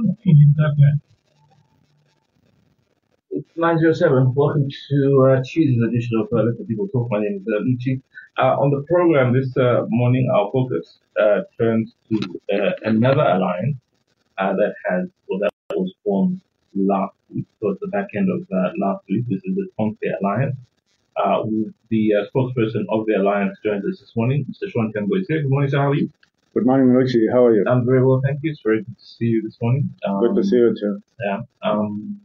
9 a.m. on Phoenix.net. It's 907. Welcome to uh, edition of uh, Let the People Talk. My name is uh, Luchi. Uh, on the program this uh, morning, our focus uh, turns to uh, another alliance uh, that has, or that was formed last week, towards the back end of last week. This is the Tonse Alliance. The spokesperson of the alliance joins us this morning, Mr. Sean Tembo. Good morning, sir. How are you? Good morning, Luchi. How are you? I'm very well, thank you. It's very good to see you this morning. Um, Good to see you too. Yeah. Um,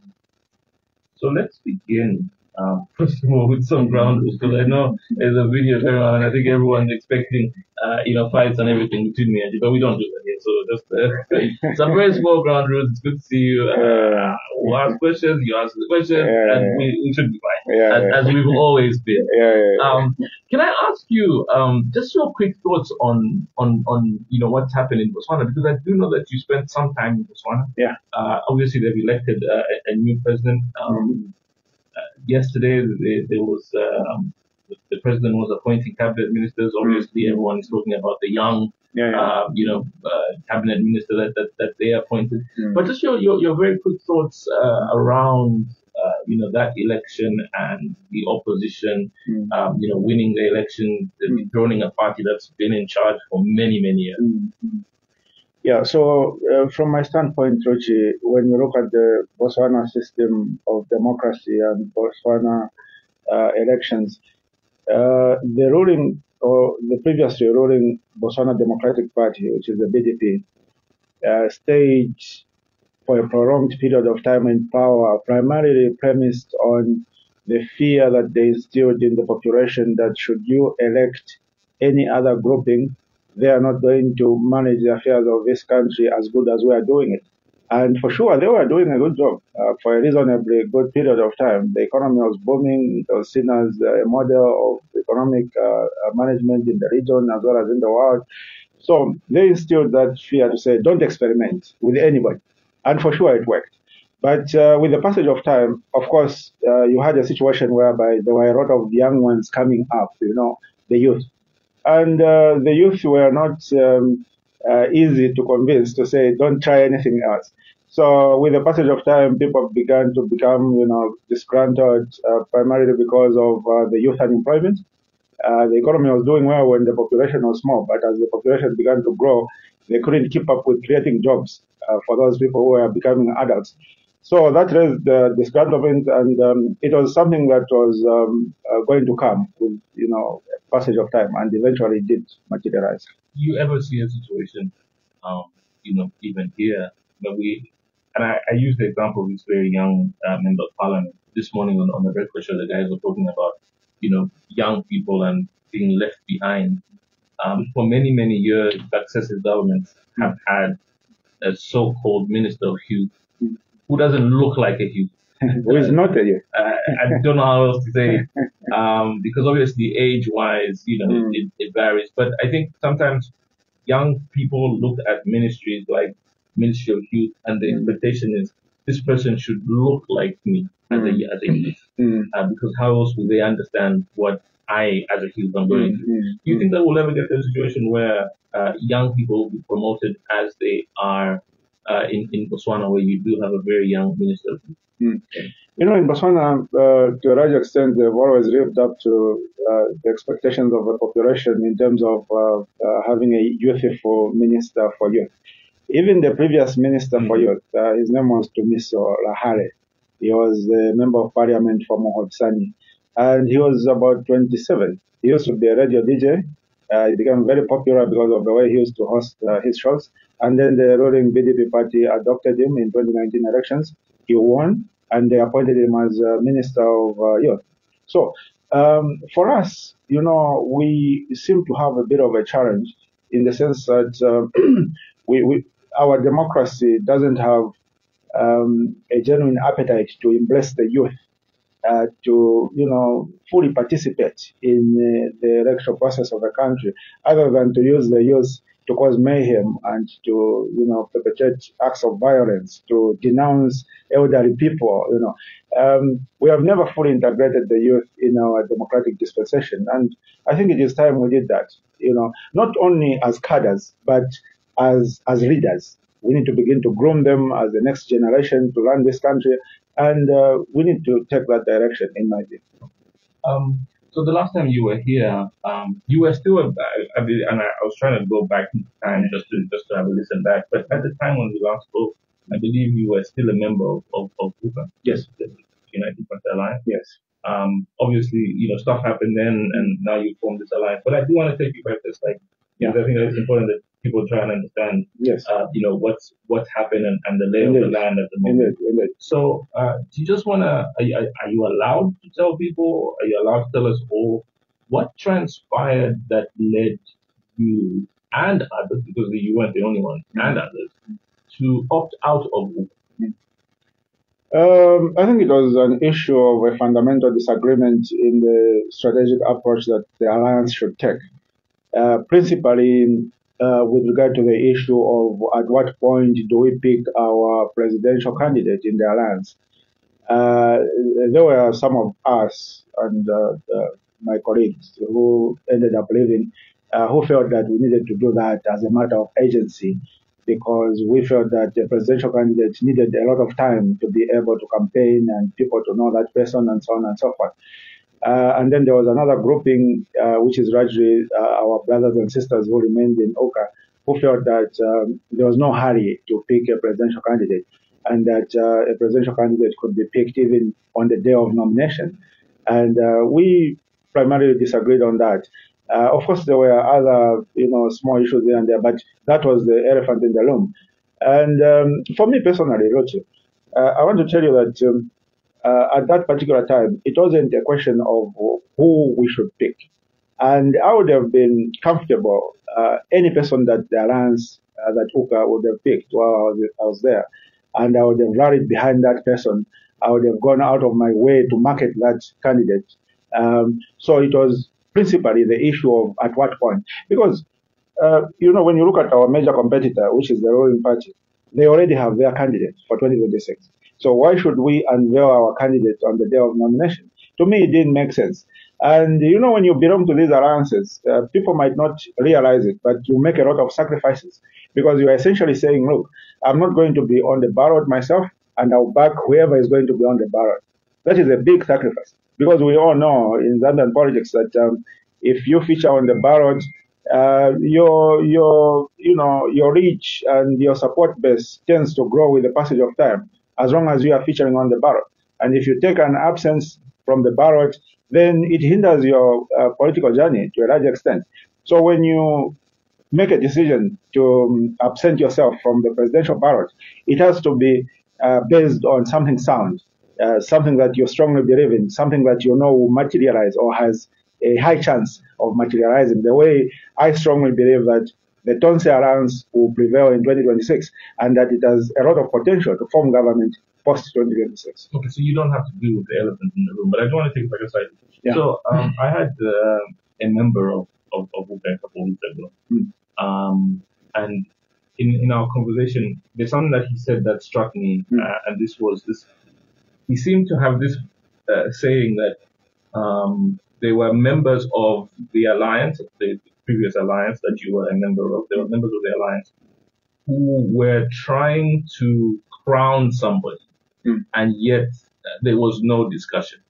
so let's begin. Um, first of all, with some ground rules, because I know there's a video going on, and I think everyone's expecting, uh, you know, fights and everything between me and you, but we don't do that here. So just uh, some very small ground rules. It's good to see you. Uh, we'll ask questions, you answer the questions, Yeah. and we, we should be fine, Yeah, as, yeah. as we've always been. Yeah, yeah, yeah. Um, can I ask you um, just your quick thoughts on, on on you know what's happened in Botswana because I do know that you spent some time in Botswana. Yeah. Uh, obviously, they've elected uh, a, a new president. Um, uh, yesterday, there, there was um, the president was appointing cabinet ministers. Obviously, everyone is talking about the young, yeah, yeah. uh, you know, uh, cabinet minister that, that, that they appointed. Mm. But just your, your, your very quick thoughts uh, around, uh, you know, that election and the opposition, Mm. um, you know, winning the election, Mm. dethroning a party that's been in charge for many, many years. Yeah, so uh, from my standpoint, Rochi, when you look at the Botswana system of democracy and Botswana uh, elections, uh, the ruling or the previously ruling Botswana Democratic Party, which is the BDP, uh, stayed for a prolonged period of time in power, primarily premised on the fear that they instilled in the population that should you elect any other grouping, they are not going to manage the affairs of this country as good as we are doing it. And for sure, they were doing a good job uh, for a reasonably good period of time. The economy was booming. It was seen as a model of economic uh, uh, management in the region as well as in the world. So they instilled that fear to say, don't experiment with anybody. And for sure, it worked. But uh, with the passage of time, of course, uh, you had a situation whereby there were a lot of young ones coming up, you know, the youth. And uh, the youth were not um, uh, easy to convince to say, don't try anything else. So with the passage of time, people began to become, you know, disgruntled, uh, primarily because of uh, the youth unemployment. Uh, the economy was doing well when the population was small, but as the population began to grow, they couldn't keep up with creating jobs uh, for those people who were becoming adults. So that raised the disgruntlement, and um, it was something that was um, uh, going to come with, you know, passage of time, and eventually did materialize. You ever see a situation, um, you know, even here, where we, and I, I use the example of this very young uh, member of parliament this morning on, on the breakfast show, the guys were talking about, you know, young people and being left behind. Um, for many, many years, successive governments have had a so-called minister of youth who doesn't look like a youth. Who is not a youth? Uh, I don't know how else to say it, um, because obviously age-wise, you know, Mm. it, it varies. But I think sometimes young people look at ministries like Ministry of Youth, and the Mm. expectation is this person should look like me as a as a youth, Mm, uh, because how else will they understand what I as a youth am going mm, through? mm, Do you think that we'll ever get to a situation where uh, young people will be promoted as they are uh, in, in Botswana, where you do have a very young minister? mm. You know, in Botswana, uh, to a large extent, they've always lived up to uh, the expectations of the population in terms of uh, uh, having a youthful minister for youth. Even the previous minister for Mhm. youth, uh, his name was Tumiso Rakgare. He was a member of parliament for Mogoditshane. And he was about 27. He used to be a radio DJ. Uh, he became very popular because of the way he used to host uh, his shows. And then the ruling BDP party adopted him in 2019 elections. He won, and they appointed him as uh, Minister of uh, Youth. So, um, for us, you know, we seem to have a bit of a challenge in the sense that uh, we, we, our democracy doesn't have um, a genuine appetite to embrace the youth, uh, to you know fully participate in uh, the electoral process of the country, other than to use the youth to cause mayhem and to you know perpetrate acts of violence, to denounce elderly people. You know, um, we have never fully integrated the youth in our democratic dispensation, and I think it is time we did that. You know, not only as cadres, but as as leaders. We need to begin to groom them as the next generation to run this country, and uh, we need to take that direction, in my view. Um, so the last time you were here, um, you were still, a, I and I, was trying to go back in time just to just to have a listen back. But at the time when we last spoke, I believe you were still a member of of, of UKA, Yes. the United Front Alliance. Yes. Um, obviously, you know, stuff happened then, and now you formed this alliance. But I do want to take you back to like, Yeah. because I think it's important that people try and understand, Yes. uh, you know, what's what's happened and, and the lay of the land at the moment. Indeed. Indeed. So, uh, do you just want to, are, you- are you allowed to tell people, are you allowed to tell us all what transpired that led you and others, because you weren't the only one, and others, to opt out of? Um, I think it was an issue of a fundamental disagreement in the strategic approach that the alliance should take, uh, principally uh, with regard to the issue of at what point do we pick our presidential candidate in the alliance. Uh, there were some of us and uh, uh, my colleagues who ended up leaving, uh, who felt that we needed to do that as a matter of agency because we felt that the presidential candidate needed a lot of time to be able to campaign and people to know that person and so on and so forth. Uh, and then there was another grouping, uh, which is largely uh, our brothers and sisters who remained in UKA, who felt that um, there was no hurry to pick a presidential candidate, and that uh, a presidential candidate could be picked even on the day of nomination. And uh, we primarily disagreed on that. Uh, of course, there were other, you know, small issues here and there, but that was the elephant in the room. And um, for me personally, Rochi, uh, I want to tell you that um, uh, at that particular time, it wasn't a question of who we should pick. And I would have been comfortable, uh, any person that the alliance, uh, that UKA would have picked while I was, I was there. And I would have rallied behind that person. I would have gone out of my way to market that candidate. Um, so it was principally the issue of at what point. Because, uh, you know, when you look at our major competitor, which is the ruling party, they already have their candidate for 2026. So why should we unveil our candidate on the day of nomination? To me, it didn't make sense. And you know, when you belong to these alliances, uh, people might not realize it, but you make a lot of sacrifices because you are essentially saying, look, I'm not going to be on the ballot myself, and I'll back whoever is going to be on the ballot. That is a big sacrifice because we all know in Zambian politics that um, if you feature on the ballot, uh, your your you know your reach and your support base tends to grow with the passage of time as long as you are featuring on the ballot. And if you take an absence from the ballot, then it hinders your uh, political journey to a large extent. So when you make a decision to um, absent yourself from the presidential ballot, it has to be uh, based on something sound, uh, something that you strongly believe in, something that you know will materialize or has a high chance of materializing. The way I strongly believe that the Tonse Alliance will prevail in 2026 and that it has a lot of potential to form government post 2026. Okay, so you don't have to deal with the elephant in the room, but I do want to take it back aside. Yeah. So um, I had uh, a member of of, of UKA a couple of weeks ago, Mm. um, and in in our conversation, there's something that he said that struck me, Mm. uh, and this was this. He seemed to have this uh, saying that um, they were members of the alliance, the previous alliance that you were a member of. They were members of the alliance who were trying to crown somebody, Mm. and yet uh, there was no discussion.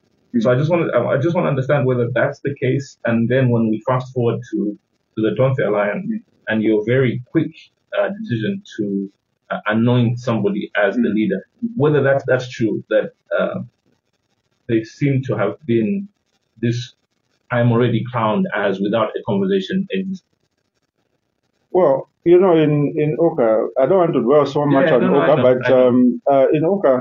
So I just want to, I just want to understand whether that's the case. And then when we fast forward to, to the Tonse Alliance and your very quick uh, decision to uh, anoint somebody as the leader, whether that's, that's true, that uh, they seem to have been this, I'm already crowned as without a conversation existing. Well, you know, in, in UKA, I don't want to dwell so much Yeah, on no, UKA, but um, uh, in UKA,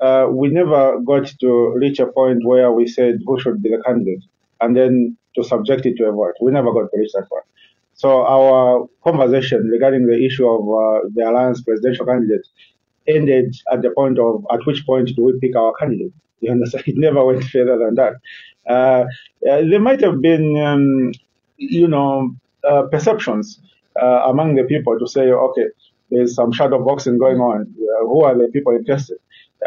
uh, we never got to reach a point where we said who should be the candidate and then to subject it to a vote. We never got to reach that point. So our conversation regarding the issue of uh, the alliance presidential candidate ended at the point of at which point do we pick our candidate? You understand? It never went further than that. Uh, uh, there might have been, um, you know, uh, perceptions uh, among the people to say, okay, there's some shadow boxing going on. Uh, who are the people interested?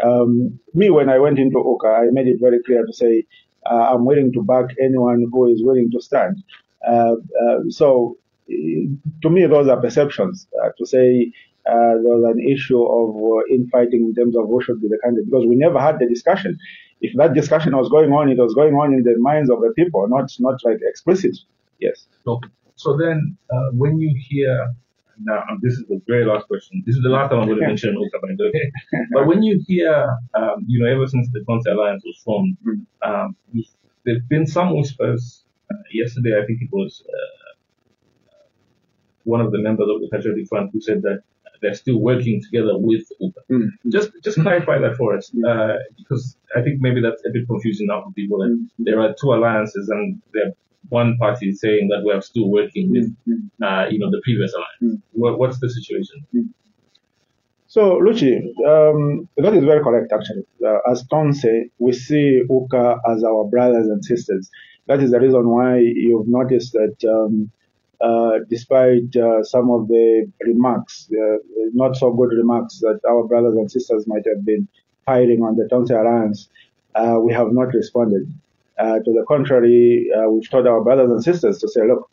Um, me, when I went into UKA, I made it very clear to say uh, I'm willing to back anyone who is willing to stand. so, to me, those are perceptions. to say uh, there was an issue of uh, infighting in terms of who should be the candidate because we never had the discussion. If that discussion was going on, it was going on in the minds of the people, not not like explicit. Yes. Okay. So then, uh, when you hear now, this is the very last question. This is the last time I'm going to mention Ukaband, okay? but when you hear, um, you know, ever since the Tonse Alliance was formed, mm. um, there've been some whispers. Uh, yesterday, I think it was uh, one of the members of the Patriotic Front who said that they're still working together with UKA. Mm. Just just clarify that for us, uh, because I think maybe that's a bit confusing now for people. That mm. there are two alliances, and one party is saying that we are still working with, uh, you know, the previous alliance. What, what's the situation? So, Luchi, um, that is very correct, actually. Uh, as Tom said, we see UKA as our brothers and sisters. That is the reason why you've noticed that um, despite uh, some of the remarks, uh, not so good remarks that our brothers and sisters might have been firing on the Tonse Alliance, uh, we have not responded. Uh, to the contrary, we've told our brothers and sisters to say, look,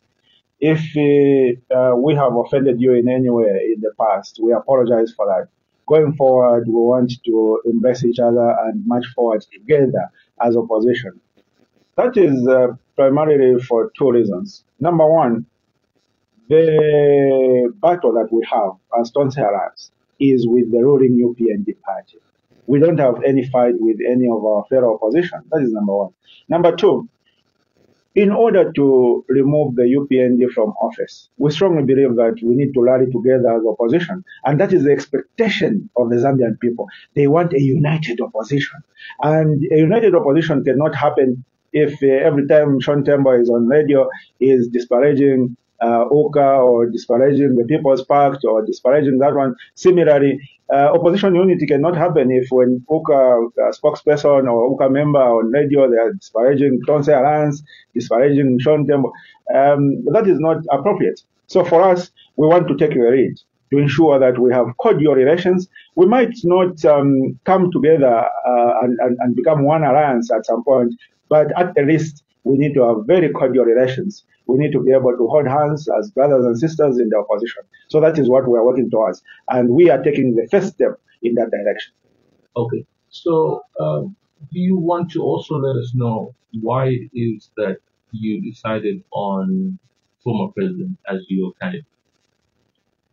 if we have offended you in any way in the past, we apologize for that. Going forward, we want to embrace each other and march forward together as opposition. That is primarily for two reasons. Number one, the battle that we have as Tonse is with the ruling UPND party. We don't have any fight with any of our fellow opposition. That is number one. Number two, in order to remove the UPND from office, we strongly believe that we need to rally together as opposition. And that is the expectation of the Zambian people. They want a united opposition. And a united opposition cannot happen if uh, every time Sean Tembo is on radio, is disparaging uh, UKA or disparaging the People's Pact or disparaging that one. Similarly, uh, opposition unity cannot happen if when UKA uh, spokesperson or UKA member on radio they are disparaging Tonse Alliance, disparaging Tembo. Um, that is not appropriate. So for us, we want to take the lead to ensure that we have cordial relations. We might not um, come together uh, and, and, and become one alliance at some point, but at the least we need to have very cordial relations. We need to be able to hold hands as brothers and sisters in the opposition. So that is what we are working towards. And we are taking the first step in that direction. Okay. So, um, do you want to also let us know why it is that you decided on former president as your candidate?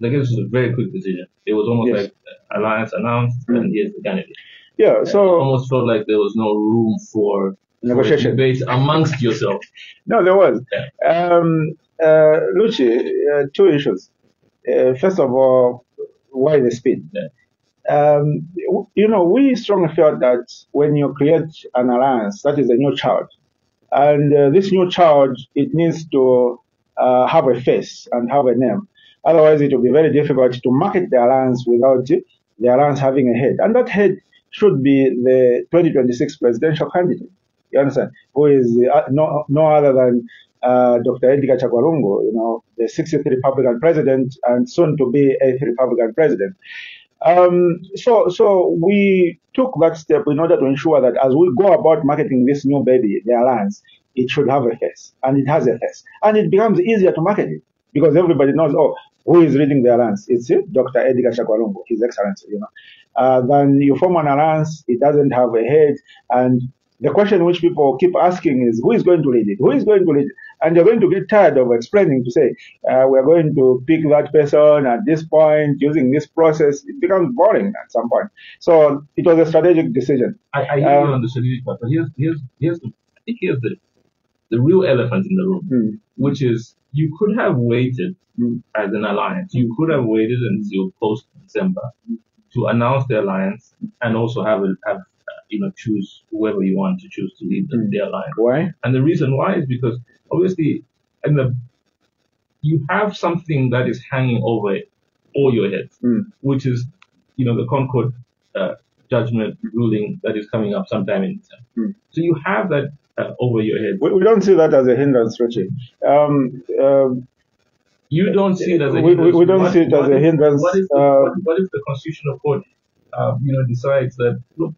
Like this was a very quick decision. It was almost yes. like alliance announced, mm-hmm. and here's the candidate. Yeah, so it almost felt like there was no room for negotiation debate amongst yourself? No, there was. Um, uh, uh, two issues. Uh, first of all, why the speed? Yeah. Um, you know, we strongly felt that when you create an alliance, that is a new child. And uh, this new child, it needs to uh, have a face and have a name. Otherwise, it will be very difficult to market the alliance without the alliance having a head. And that head should be the 2026 presidential candidate. You understand? Who is uh, no, no other than uh, Dr. Edgar Chagwa Lungu, you know, the 60th Republican president and soon to be 8th Republican president. Um, so, so we took that step in order to ensure that as we go about marketing this new baby, the alliance, it should have a face, and it has a face, and it becomes easier to market it because everybody knows, oh, who is leading the alliance? It's it, Dr. Edgar Chagwa His Excellency, you know. Uh, then you form an alliance, it doesn't have a head, and the question which people keep asking is who is going to lead it? Who is going to lead it? And they're going to get tired of explaining to say, uh, we're going to pick that person at this point using this process. It becomes boring at some point. So it was a strategic decision. I, I hear um, you on the strategic part, but here's, here's, here's the, I think here's the, the real elephant in the room, mm. which is you could have waited mm. as an alliance. You could have waited until post December to announce the alliance and also have a, have you know, choose whoever you want to choose to lead mm. their line. Why? And the reason why is because obviously, in the you have something that is hanging over all your heads, mm. which is you know, the ConCourt uh, judgment ruling that is coming up sometime in December. Hmm. So you have that uh, over your head. We, we don't see that as a hindrance, Richie. Um, um, You don't see it as a We- hindrance. we don't What- see it as a hindrance, What if, the, uh, what if the Constitutional Court, uh, you know, decides that look,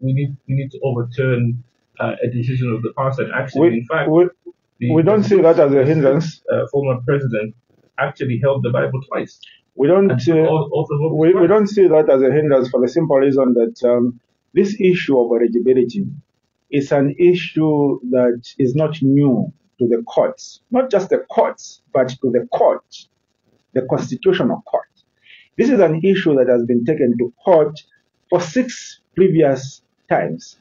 we need we need to overturn uh, a decision of the past, and actually, we, in fact, we, the, we don't see that as a hindrance. uh, former president actually held the Bible twice. We don't. Uh, we, we don't see that as a hindrance for the simple reason that um, this issue of eligibility is an issue that is not new to the courts, not just the courts, but to the court, the constitutional court. This is an issue that has been taken to court for six previous times.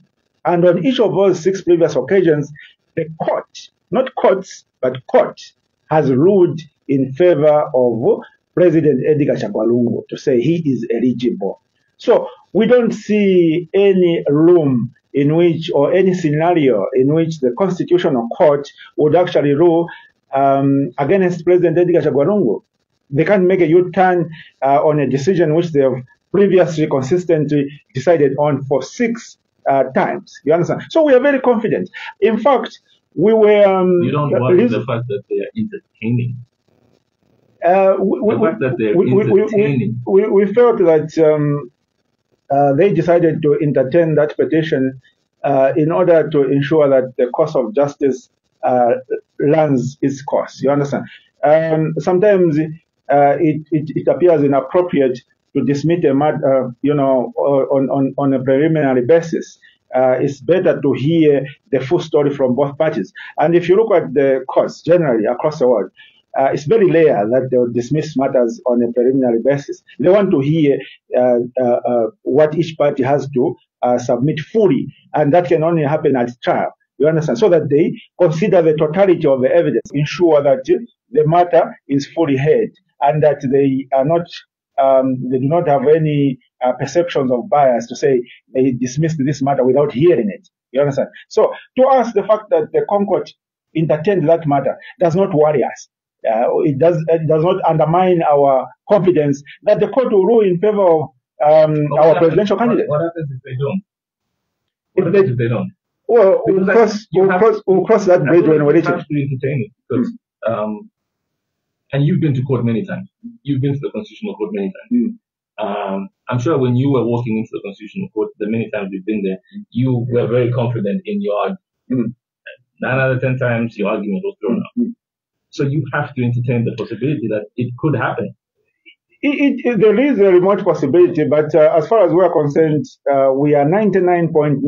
And on each of those six previous occasions, the court, not courts, but court, has ruled in favor of President Edgar Chagwa Lungu to say he is eligible. So we don't see any room in which, or any scenario in which the constitutional court would actually rule um, against President Edgar Chagwa Lungu. They can't make a U-turn uh, on a decision which they have previously consistently decided on for six uh, times. You understand? So we are very confident. In fact, we were. Um, You don't worry the fact that they are entertaining. uh, we, we, The fact that they're we, we, we, entertaining. we, we felt that um, uh, they decided to entertain that petition uh, in order to ensure that the course of justice uh, lands its course. You understand? Um, sometimes uh, it, it, it appears inappropriate to dismiss a matter, you know, on, on, on a preliminary basis. Uh, it's better to hear the full story from both parties. And if you look at the courts generally across the world, uh, it's very rare that they'll dismiss matters on a preliminary basis. They want to hear uh, uh, uh, what each party has to uh, submit fully, and that can only happen at trial. You understand? So that they consider the totality of the evidence, ensure that the matter is fully heard, and that they are not, um, they do not have any uh, perceptions of bias to say they dismissed this matter without hearing it. You understand? So to us, the fact that the ConCourt entertained that matter does not worry us. Uh, it does it does not undermine our confidence that the court will rule in favor of um, our presidential candidate. What, happens if they don't? What If happens they- if they don't? Well, we'll cross, we'll cross, we'll cross that bridge when we reach it. have to entertain it because, um, and you've been to court many times. You've been to the constitutional court many times. Um, I'm sure when you were walking into the constitutional court, the many times you've been there, you were very confident in your argument. Mm. Nine out of ten times your argument was thrown out. Mm. So you have to entertain the possibility that it could happen. It, it, there is a remote possibility, but uh, as far as we are concerned, uh, we are 99.99999%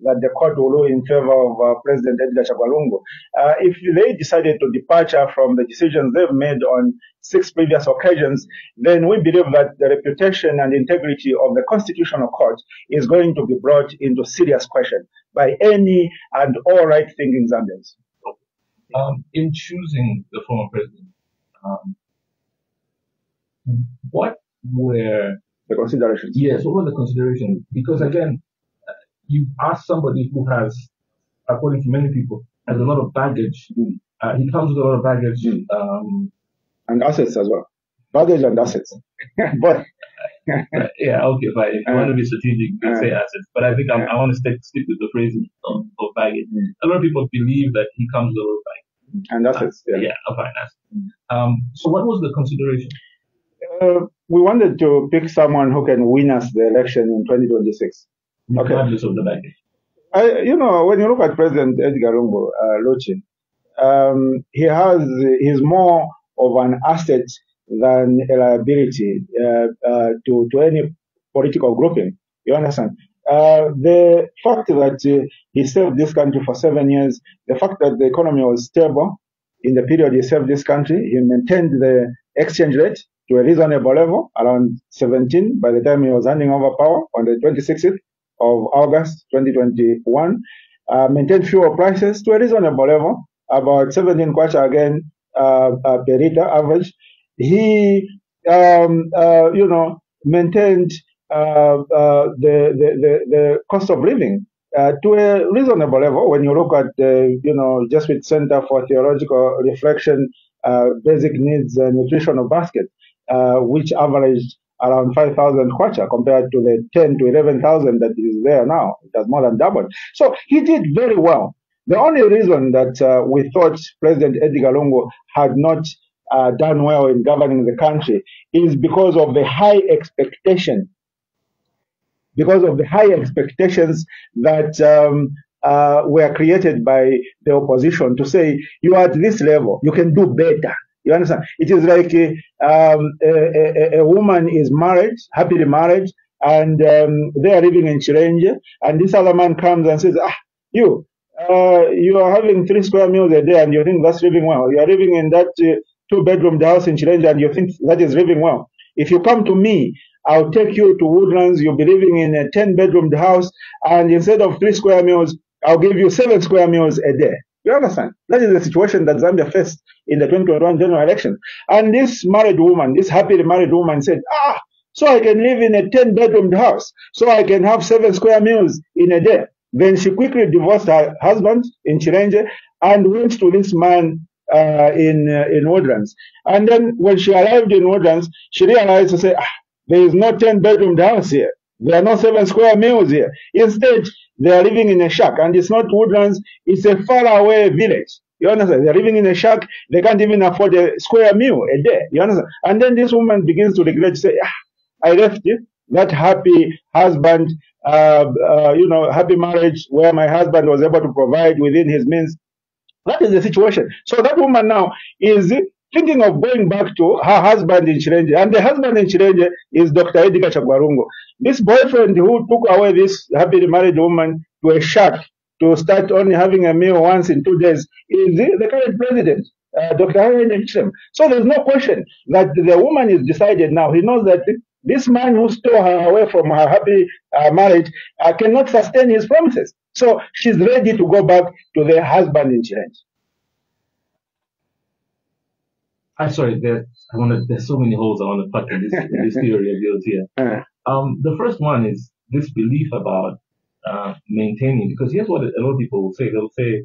that the court will rule in favor of uh, President Edgar Chagwa Lungu. Uh, if they decided to departure from the decisions they've made on six previous occasions, then we believe that the reputation and integrity of the constitutional court is going to be brought into serious question by any and all right-thinking Zambians. Um, in choosing the former president, um, what were The considerations. Yes, what were the considerations? Because again, uh, you ask somebody who has, according to many people, has a lot of baggage. Mm. Uh, he comes with a lot of baggage. Mm. Um, and assets as well. Baggage and assets. but uh, yeah, okay, fine. If you want to be strategic, you can say assets. But I think I'm, I want to stick, stick with the phrase of, of baggage. Mm. A lot of people believe that he comes with a lot of baggage. and assets. Yeah. Yeah, a fine asset. Um, so what was the consideration? Uh, we wanted to pick someone who can win us the election in 2026. Okay. Of the baggage. I, you know, when you look at President Edgar Lungu, uh, Luchin, um, he has, he's more of an asset than a liability uh, uh, to, to any political grouping. You understand? Uh, the fact that uh, he served this country for seven years, the fact that the economy was stable in the period he served this country, he maintained the exchange rate to a reasonable level, around 17 by the time he was handing over power on the 26th of August 2021, uh, maintained fuel prices to a reasonable level, about 17 kwacha again uh, uh, per liter average. He, um, uh, you know, maintained uh, uh, the, the, the, cost of living to a reasonable level when you look at the, you know, Jesuit Center for Theological Reflection, basic needs nutritional basket. Uh, which averaged around 5,000 kwacha compared to the 10 to 11,000 that is there now. It has more than doubled. So he did very well. The only reason that uh, we thought President Edgar Lungu had not uh, done well in governing the country is because of the high expectation, because of the high expectations that um, uh, were created by the opposition to say, you are at this level, you can do better. You understand? It is like um, a, a, a, woman is married, happily married, and um, they are living in Chilenje, and this other man comes and says, ah, you, uh, you are having three square meals a day and you think that's living well. You are living in that uh, two bedroom house in Chilenje and you think that is living well. If you come to me, I'll take you to Woodlands. You'll be living in a 10 bedroom house and instead of three square meals, I'll give you seven square meals a day. You understand? That is the situation that Zambia faced in the 2021 general election. And this married woman, this happily married woman said, ah, so I can live in a 10 bedroomed house, so I can have seven square meals in a day. Then she quickly divorced her husband in Chilenje and went to this man uh, in uh, in Woodlands. And then when she arrived in Woodlands, she realized to say, ah, there is no 10 bedroom house here. There are no seven square meals here. Instead, they are living in a shack, and it's not Woodlands, it's a faraway village. You understand? They're living in a shack, they can't even afford a square meal a day. You understand? And then this woman begins to regret, say, ah, I left you. that happy husband uh, uh, you know, happy marriage where my husband was able to provide within his means. That is the situation. So that woman now is thinking of going back to her husband in Chilenje. And the husband in Chilenje is Dr. Edgar Chagwa Lungu. This boyfriend who took away this happily married woman to a shack to start only having a meal once in two days is the, current president. Uh, Dr. Harry So there's no question that the woman is decided now. He knows that this man who stole her away from her happy uh, marriage uh, cannot sustain his promises. So she's ready to go back to the husband in Chilenje. I'm sorry, there, I want to, there's so many holes I want to cut in this, in this theory of yours here. Uh-huh. Um, the first one is this belief about uh, maintaining, because here's what a lot of people will say. They'll say,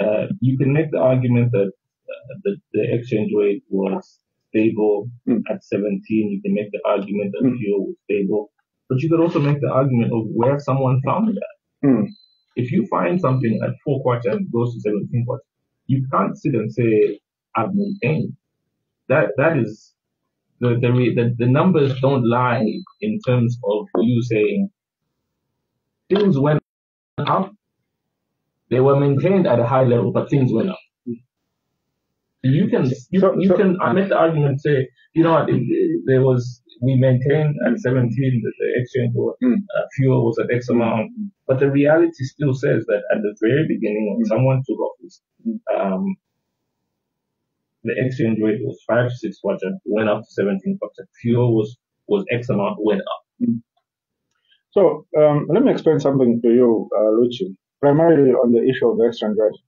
uh, you can make the argument that uh, the, the exchange rate was stable mm. at 17. You can make the argument that mm. fuel was stable, but you could also make the argument of where someone found that. Mm. If you find something at 4 kwacha and goes to 17 kwacha, you can't sit and say, I've maintained. That, that is, the, the, the, the numbers don't lie in terms of you saying things went up. They were maintained at a high level, but things went up. You can you, so, you so, can make the argument say you know what there was we maintained at 17 that the exchange for mm. uh, fuel was at X amount, but the reality still says that at the very beginning when mm. someone took office, um, the exchange rate was five to six kwacha, went up to 17 kwacha. Fuel was was X amount, went up. So um, let me explain something to you, uh, Luchi, primarily on the issue of the exchange rate.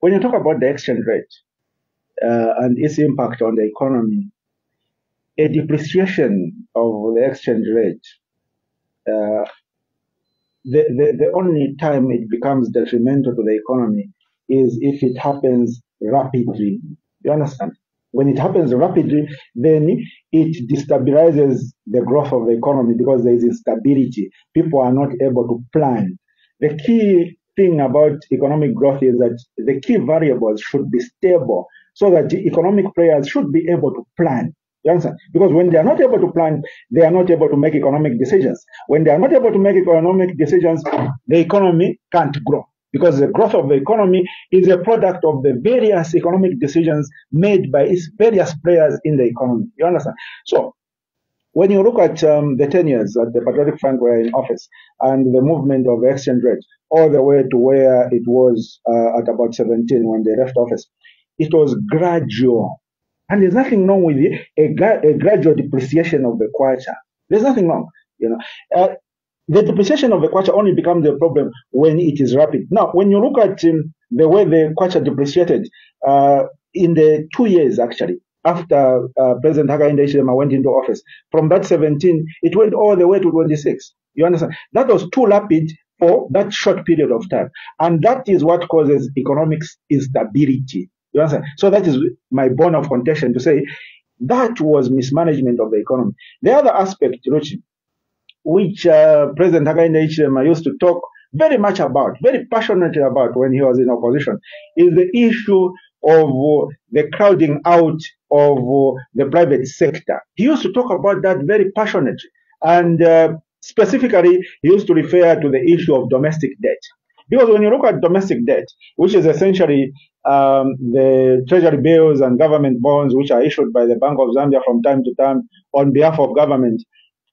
When you talk about the exchange rate uh, and its impact on the economy, a depreciation of the exchange rate, uh, the, the, the only time it becomes detrimental to the economy is if it happens rapidly. You understand? When it happens rapidly, then it destabilizes the growth of the economy because there is instability. People are not able to plan. The key thing about economic growth is that the key variables should be stable so that the economic players should be able to plan. You understand? Because when they are not able to plan, they are not able to make economic decisions. When they are not able to make economic decisions, the economy can't grow. Because the growth of the economy is a product of the various economic decisions made by its various players in the economy. You understand? So when you look at um, the 10 years that the Patriotic Front were in office and the movement of the exchange rate all the way to where it was uh, at about 17 when they left office, it was gradual. And there's nothing wrong with it, a, gra- a gradual depreciation of the kwacha. There's nothing wrong, you know. Uh, the depreciation of the kwacha only becomes a problem when it is rapid. Now, when you look at um, the way the kwacha depreciated uh, in the two years, actually, after uh, President Hakainde Hichilema went into office. From that 17, it went all the way to 26. You understand? That was too rapid for that short period of time. And that is what causes economic instability. You understand? So that is my bone of contention to say That was mismanagement of the economy. The other aspect, Ruchi, which uh, President Hakainde Hichilema used to talk very much about, very passionately about when he was in opposition, is the issue of uh, the crowding out of uh, the private sector. He used to talk about that very passionately. And uh, specifically, he used to refer to the issue of domestic debt. Because when you look at domestic debt, which is essentially um, the treasury bills and government bonds which are issued by the Bank of Zambia from time to time on behalf of government,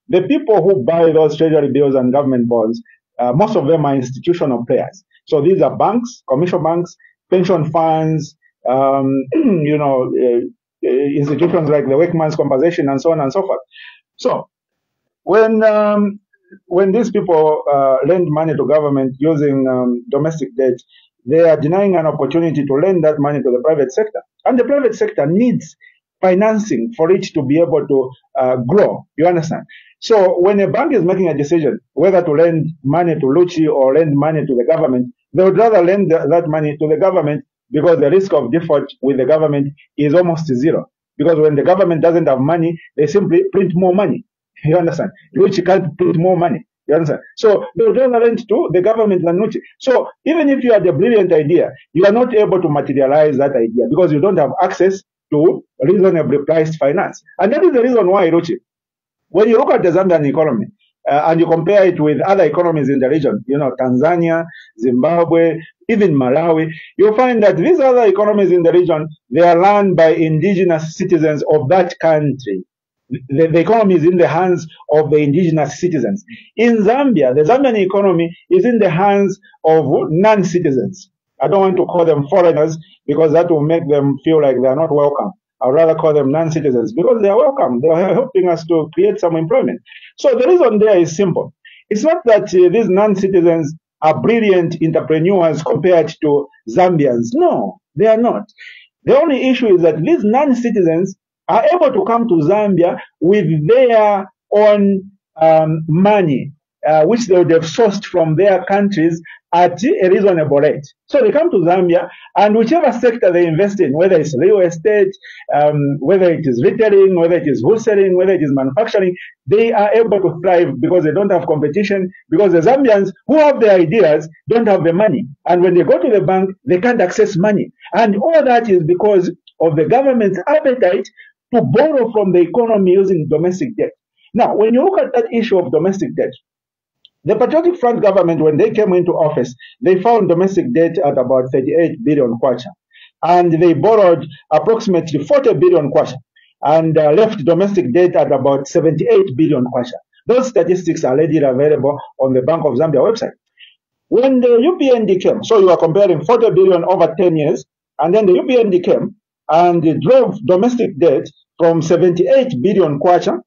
the people who buy those treasury bills and government bonds, uh, most of them are institutional players. So these are banks, commercial banks, pension funds, um, you know, uh, uh, institutions like the Workmen's Compensation and so on and so forth. So when um, when these people uh, lend money to government using um, domestic debt, they are denying an opportunity to lend that money to the private sector, and the private sector needs financing for it to be able to uh, grow. You understand? So when a bank is making a decision whether to lend money to Luchi or lend money to the government, they would rather lend that money to the government because the risk of default with the government is almost zero. Because when the government doesn't have money, they simply print more money. You understand? Which can't print more money. You understand? So they would rather lend to the government than not. So even if you had a brilliant idea, you are not able to materialize that idea because you don't have access to reasonably priced finance. And that is the reason why, Ruchi, when you look at the Zambian economy, uh, and you compare it with other economies in the region, you know, Tanzania, Zimbabwe, even Malawi, you'll find that these other economies in the region, they are run by indigenous citizens of that country. The, the, economy is in the hands of the indigenous citizens. In Zambia, the Zambian economy is in the hands of non-citizens. I don't want to call them foreigners because that will make them feel like they are not welcome. I'd rather call them non-citizens because they are welcome. They are helping us to create some employment. So the reason there is simple. It's not that uh, these non-citizens are brilliant entrepreneurs compared to Zambians. No, they are not. The only issue is that these non-citizens are able to come to Zambia with their own um, money, uh, which they would have sourced from their countries at a reasonable rate. So they come to Zambia, and whichever sector they invest in, whether it's real estate, um, whether it is retailing, whether it is wholesaling, whether it is manufacturing, they are able to thrive because they don't have competition, because the Zambians who have the ideas don't have the money. And when they go to the bank, they can't access money. And all that is because of the government's appetite to borrow from the economy using domestic debt. Now, when you look at that issue of domestic debt, the Patriotic Front government, when they came into office, they found domestic debt at about 38 billion kwacha. And they borrowed approximately 40 billion kwacha and uh, left domestic debt at about 78 billion kwacha. Those statistics are readily available on the Bank of Zambia website. When the UPND came, so you are comparing 40 billion over 10 years, and then the UPND came and drove domestic debt from 78 billion kwacha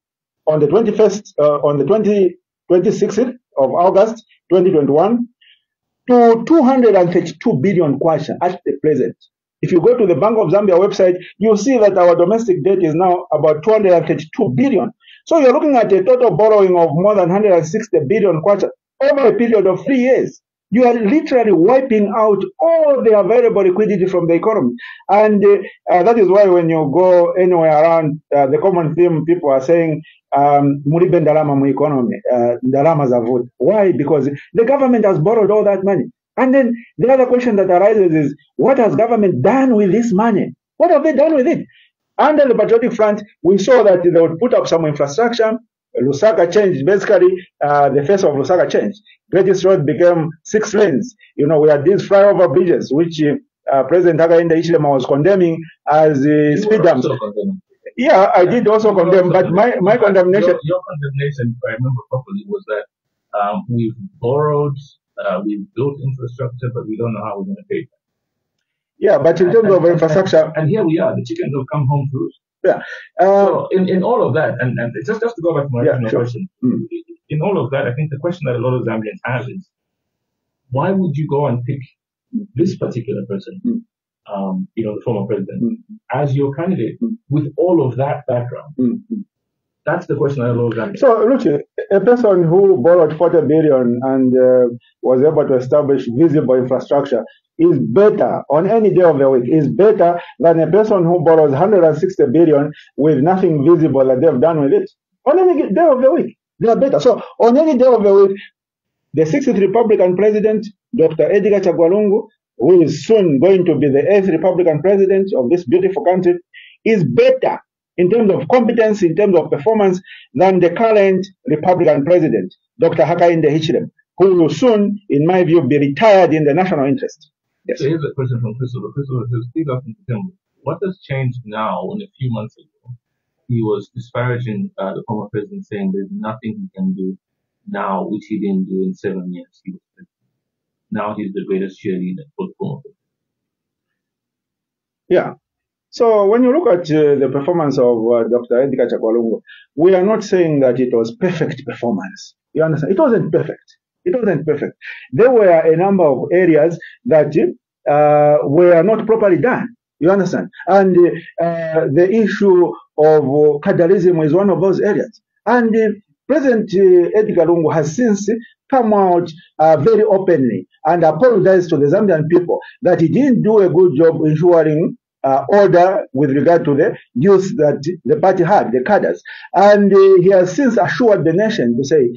on the 21st, uh, on the 20, 26th of August 2021 to 232 billion kwacha at the present. If you go to the Bank of Zambia website, you'll see that our domestic debt is now about 232 billion. So you're looking at a total borrowing of more than 160 billion kwacha over a period of three years. You are literally wiping out all the available liquidity from the economy. And uh, that is why when you go anywhere around, uh, the common theme people are saying um, mulibe ndalama mu economy, uh, ndalama za vote. Why? Because the government has borrowed all that money. And then the other question that arises is, what has government done with this money? What have they done with it? Under the Patriotic Front, we saw that they would put up some infrastructure. Lusaka changed, basically, uh, the face of Lusaka changed. Great East Road became six lanes. You know, we had these flyover bridges, which uh, President Hakainde Hichilema was condemning as uh, speed bumps. Yeah, I did also condemn, but my, my condemnation. Your, your, condemnation, if I remember properly, was that um, we've borrowed, uh, we've built infrastructure, but we don't know how we're going to pay for Yeah, but in terms of infrastructure. And, here we are, the chickens have come home to roost. Yeah. Uh, so in, in all of that, and, and just, just to go back to my yeah, sure. question, mm. in all of that, I think the question that a lot of Zambians have is, why would you go and pick this particular person mm um, you know, the former president, mm-hmm. as your candidate with all of that background. Mm-hmm. That's the question I ask. So, Luchi, a person who borrowed 40 billion and uh, was able to establish visible infrastructure is better on any day of the week is better than a person who borrows 160 billion with nothing visible that they've done with it. On any day of the week, they are better. So, on any day of the week, the 60th Republican president, Dr. Edgar Chagwa Lungu, who is soon going to be the eighth Republican president of this beautiful country, is better in terms of competence, in terms of performance, than the current Republican president, Dr. Hakainde Hichilema, who will soon, in my view, be retired in the national interest. Yes. So here's a question from Christopher. Christopher says, please ask him, what has changed now when a few months ago he was disparaging uh, the former president, saying there's nothing he can do now, which he didn't do in seven years. He was now he's the greatest cheerleader president. Yeah. So when you look at uh, the performance of uh, Dr. Edgar Chagwa Lungu, we are not saying that it was perfect performance. You understand? It wasn't perfect. It wasn't perfect. There were a number of areas that uh, were not properly done. You understand? And uh, the issue of uh, is one of those areas. And uh, President uh, Edgar Lungu has since come out uh, very openly and apologized to the Zambian people that he didn't do a good job ensuring uh, order with regard to the youth that the party had, the cadres. And uh, he has since assured the nation to say,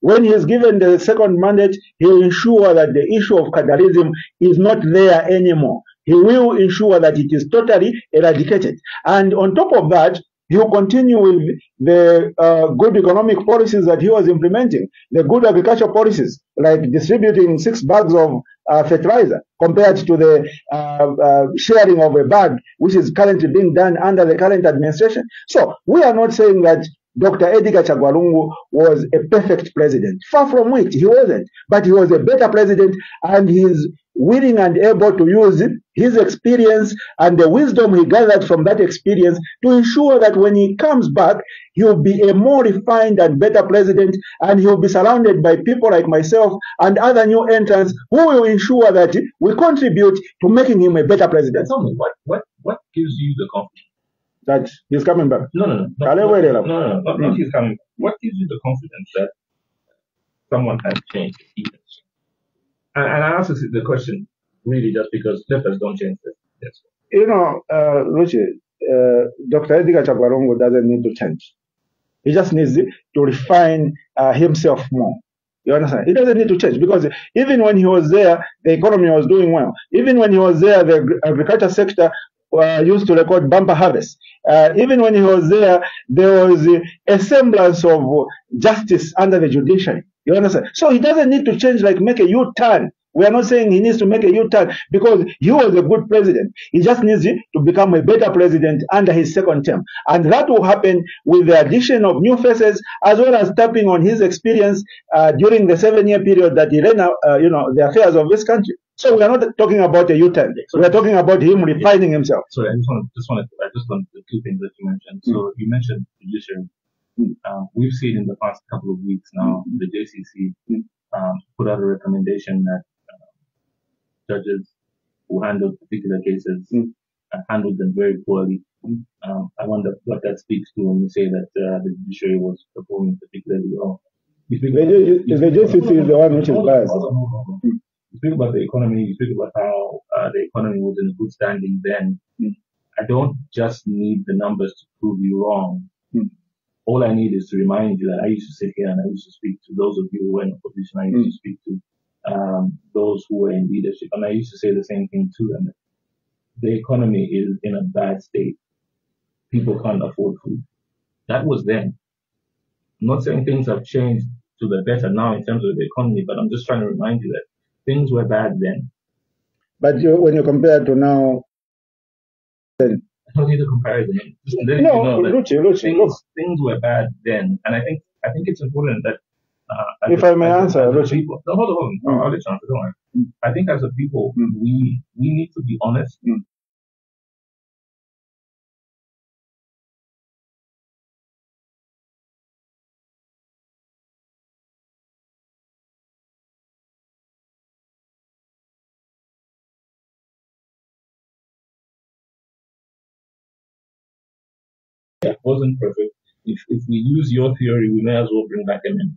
when he is given the second mandate, he will ensure that the issue of cadreism is not there anymore. He will ensure that it is totally eradicated. And on top of that, he will continue with the uh, good economic policies that he was implementing, the good agricultural policies, like distributing six bags of uh, fertilizer compared to the uh, uh, sharing of a bag, which is currently being done under the current administration. So we are not saying that Dr. Edgar Chagwa Lungu was a perfect president. Far from it, he wasn't. But he was a better president and he's willing and able to use his experience and the wisdom he gathered from that experience to ensure that when he comes back, he'll be a more refined and better president and he'll be surrounded by people like myself and other new entrants who will ensure that we contribute to making him a better president. Tell me, what, what, what gives you the confidence? That he's coming back. No, no, no. No, no, no, no, not mm. he's coming. What gives you the confidence that someone has changed? And, and I ask the question really just because leopards don't change this. Yes. You know, uh, Luchi, uh, Dr. Edgar Chagwa doesn't need to change. He just needs to refine uh, himself more. You understand? He doesn't need to change because even when he was there, the economy was doing well. Even when he was there, the agriculture sector uh, used to record bumper harvest. Uh, even when he was there, there was a semblance of justice under the judiciary. You understand? So he doesn't need to change, like make a U-turn. We are not saying he needs to make a U-turn because he was a good president. He just needs to become a better president under his second term. And that will happen with the addition of new faces as well as tapping on his experience uh, during the seven-year period that he ran, uh, you know, the affairs of this country. So we are not talking about a U-turn. we are talking about him refining himself. Sorry, I just want, to, just wanted, I just want the two things that you mentioned. So mm. you mentioned judiciary uh, we've seen in the past couple of weeks now the JCC um, put out a recommendation that judges who handled particular cases uh, handled them very poorly. Um, I wonder what that speaks to when you say that uh, the judiciary was performing particularly well. The, the JCC is the one which is biased. You speak about the economy, you speak about how uh, the economy was in a good standing then. Mm. I don't just need the numbers to prove you wrong. Mm all I need is to remind you that I used to sit here and I used to speak to those of you who were in opposition. I used mm. to speak to um, those who were in leadership, and I used to say the same thing to them. The economy is in a bad state. People can't afford food. That was then. I'm not saying things have changed to the better now in terms of the economy, but I'm just trying to remind you that things were bad then. But you, when you compare to now, then I don't need a comparison. Then no, you know Luchi, Luchi, things, look. things were bad then, and I think I think it's important that. Uh, if I may answer, Luchi. People, no, hold on, hold on. Mm. I'll let you answer. Don't worry. Mm. I think as a people, mm. we we need to be honest. Mm. wasn't perfect. if, if we use your theory, we may as well bring back Eminem.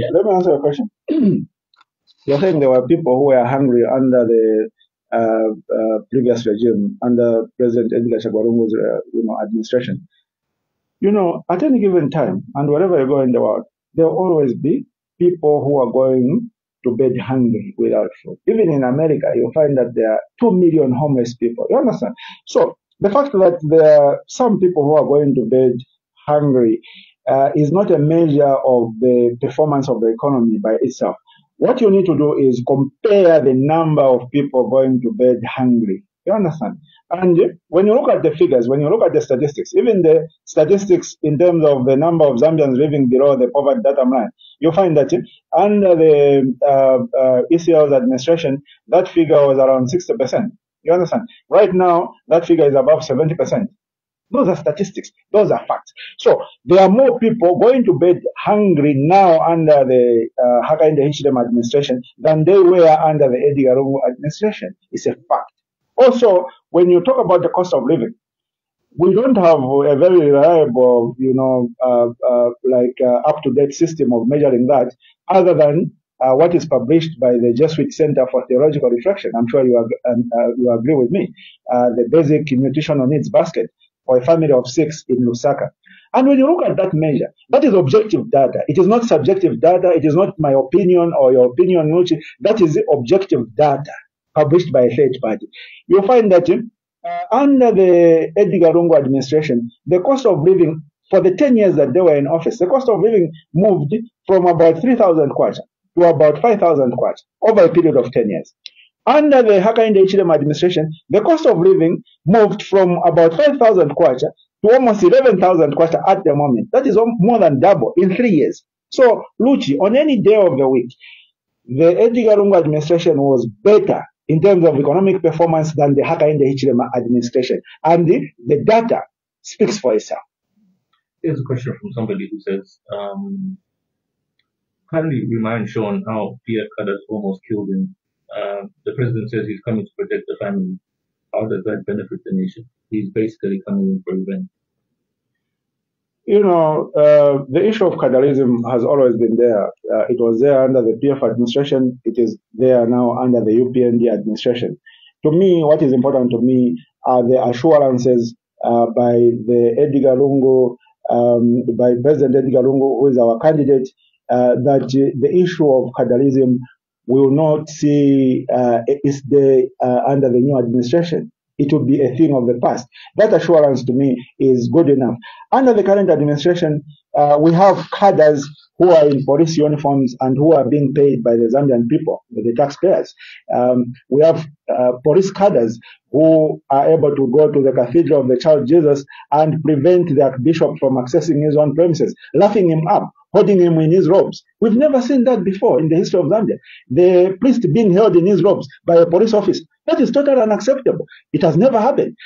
Yeah. Let me answer your question. You're saying there were people who were hungry under the uh, uh, previous regime, under President Edgar Chagwa-Lungu's uh, you know, administration. You know, at any given time, and wherever you go in the world, there will always be people who are going to bed hungry without food. Even in America, you'll find that there are 2 million homeless people. You understand? So the fact that there are some people who are going to bed hungry uh, is not a measure of the performance of the economy by itself. What you need to do is compare the number of people going to bed hungry. You understand? And when you look at the figures, when you look at the statistics, even the statistics in terms of the number of Zambians living below the poverty datum line, you find that under the uh, uh, ECL's administration, that figure was around 60%. You understand? Right now, that figure is above 70%. Those are statistics. Those are facts. So there are more people going to bed hungry now under the uh, Hakainde Hichilema administration than they were under the Edgar Lungu administration. It's a fact. Also, when you talk about the cost of living, we don't have a very reliable, you know, uh, uh, like uh, up-to-date system of measuring that, other than uh, what is published by the Jesuit Center for Theological Reflection. I'm sure you, ag- um, you agree with me. Uh, the basic nutritional needs basket for a family of six in Lusaka. And when you look at that measure, that is objective data. It is not subjective data. It is not my opinion or your opinion. That is objective data published by a third party. You'll find that uh, under the Edgar Lungu administration, the cost of living for the 10 years that they were in office, the cost of living moved from about 3,000 kwacha to about 5,000 kwacha over a period of 10 years. Under the Hakainde Hichilema administration, the cost of living moved from about 5,000 kwacha to almost 11,000 kwacha at the moment. That is more than double in three years. So, Luchi, on any day of the week, the Edgar Lungu administration was better in terms of economic performance than the Hakainde Hichilema administration. And the, the data speaks for itself. Here's a question from somebody who says, um, kindly remind Sean how PF cadres almost killed him. Uh, the president says he's coming to protect the family. How does that benefit the nation? He's basically coming in for revenge you know, uh, the issue of cadreism has always been there. Uh, it was there under the PF administration. It is there now under the UPND administration. To me, what is important to me are the assurances uh, by the Edgar Lungu, um, by President Edgar Lungu, who is our candidate, uh, that the issue of cadreism will not see uh, its uh, under the new administration it will be a thing of the past. That assurance to me is good enough. Under the current administration, uh, we have cadres who are in police uniforms and who are being paid by the Zambian people, the taxpayers. Um, we have uh, police cadres who are able to go to the Cathedral of the Child Jesus and prevent the Archbishop from accessing his own premises, laughing him up, holding him in his robes. We've never seen that before in the history of Zambia. The priest being held in his robes by a police officer. That is totally unacceptable. It has never happened.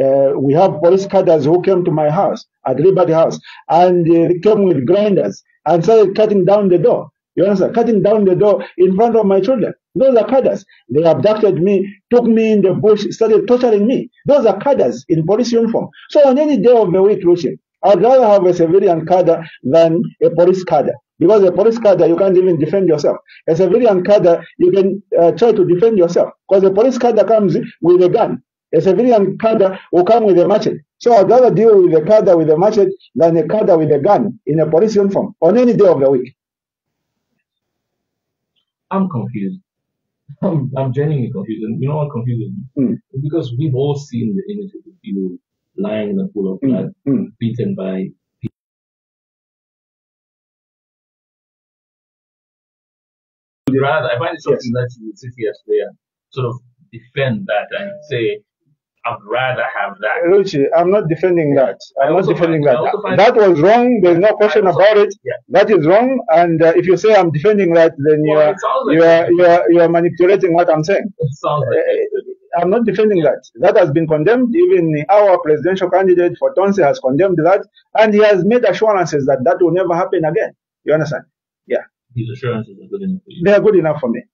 Uh, we have police cadres who came to my house at Liberty House and uh, came with grinders and started cutting down the door. You understand? Cutting down the door in front of my children. Those are cadres. They abducted me, took me in the bush, started torturing me. Those are cadres in police uniform. So on any day of the week, Lucian, I'd rather have a civilian cadre than a police cadre. Because a police cadre, you can't even defend yourself. A civilian cadre, you can uh, try to defend yourself. Because a police cadre comes with a gun. A civilian cadre will come with a machete. So I'd rather deal with a cadre with a machete than a cadre with a gun in a police uniform on any day of the week. I'm confused. I'm, I'm genuinely confused. And you know what confuses me? Mm. Because we've all seen the image of the people lying in a pool of blood, mm. beaten by rather, I find it something yes. that you would sit here today and sort of defend that and say, I'd rather have that. Luchi, I'm not defending that. I'm not defending find, that. That was wrong. There's no question about it. Yeah. That is wrong. And uh, if you say I'm defending that, then you are, like you, are, you, are, you are manipulating what I'm saying. It sounds like uh, I'm not defending that. That has been condemned. Even our presidential candidate for Tonse has condemned that. And he has made assurances that that will never happen again. You understand? Yeah. These assurances are good enough for you. They are good enough for me.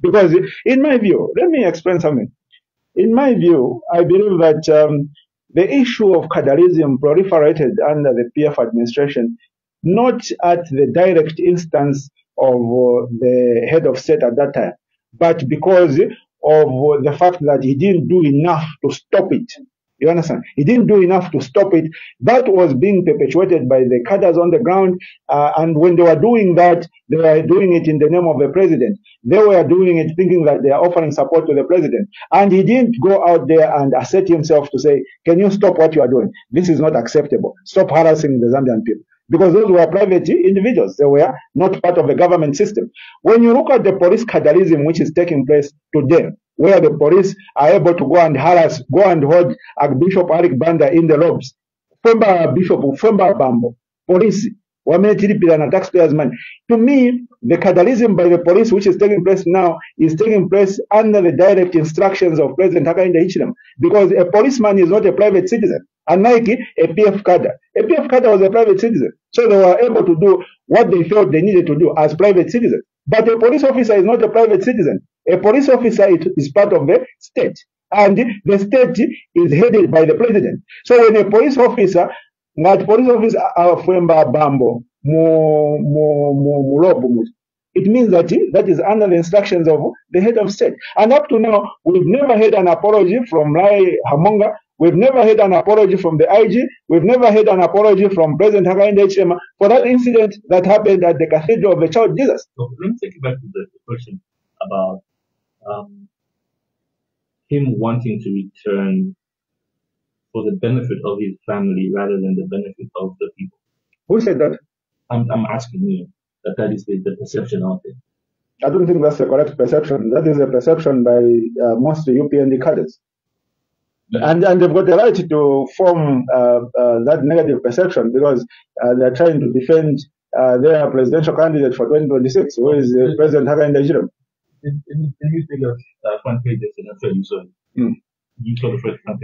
Because in my view, let me explain something In my view, I believe that um, the issue of cadreism proliferated under the PF administration, not at the direct instance of uh, the head of state at that time, but because of the fact that he didn't do enough to stop it. You understand? He didn't do enough to stop it. That was being perpetuated by the cadres on the ground. Uh, and when they were doing that, they were doing it in the name of the president. They were doing it thinking that they are offering support to the president. And he didn't go out there and assert himself to say, can you stop what you are doing? This is not acceptable. Stop harassing the Zambian people because those were private individuals. They were not part of the government system. When you look at the police cadreism which is taking place today, where the police are able to go and harass, go and hold Archbishop Alick Banda in the robes, former Bishop, former Bambo, police, wamechilipira na taxpayers money. To me, the cadreism by the police which is taking place now is taking place under the direct instructions of President Hakainde Hichilema because a policeman is not a private citizen. Unlike a PF cadre. A PF cadre was a private citizen. So they were able to do what they felt they needed to do as private citizens. But a police officer is not a private citizen. A police officer is part of the state. And the state is headed by the president. So when a police officer, ngati police officer afwemba bambo mu mu mu it means that that is under the instructions of the head of state. And up to now, we've never had an apology from Rae Hamoonga We've never had an apology from the IG. We've never had an apology from President Hakainde Hichilema for that incident that happened at the Cathedral of the Child Jesus. So let me take you back to the, question about um, him wanting to return for the benefit of his family rather than the benefit of the people. Who said that? I'm, I'm asking you that that is the, the perception out there. I don't think that's the correct perception. That is a perception by uh, most UPND cadres. And, and they've got the right to form uh, uh, that negative perception because uh, they're trying to defend uh, their presidential candidate for 2026, who is uh, President Hakainde Hichilema. In, in, in newspaper uh, front pages, and I'm sure you saw it. Mm. You saw the first front.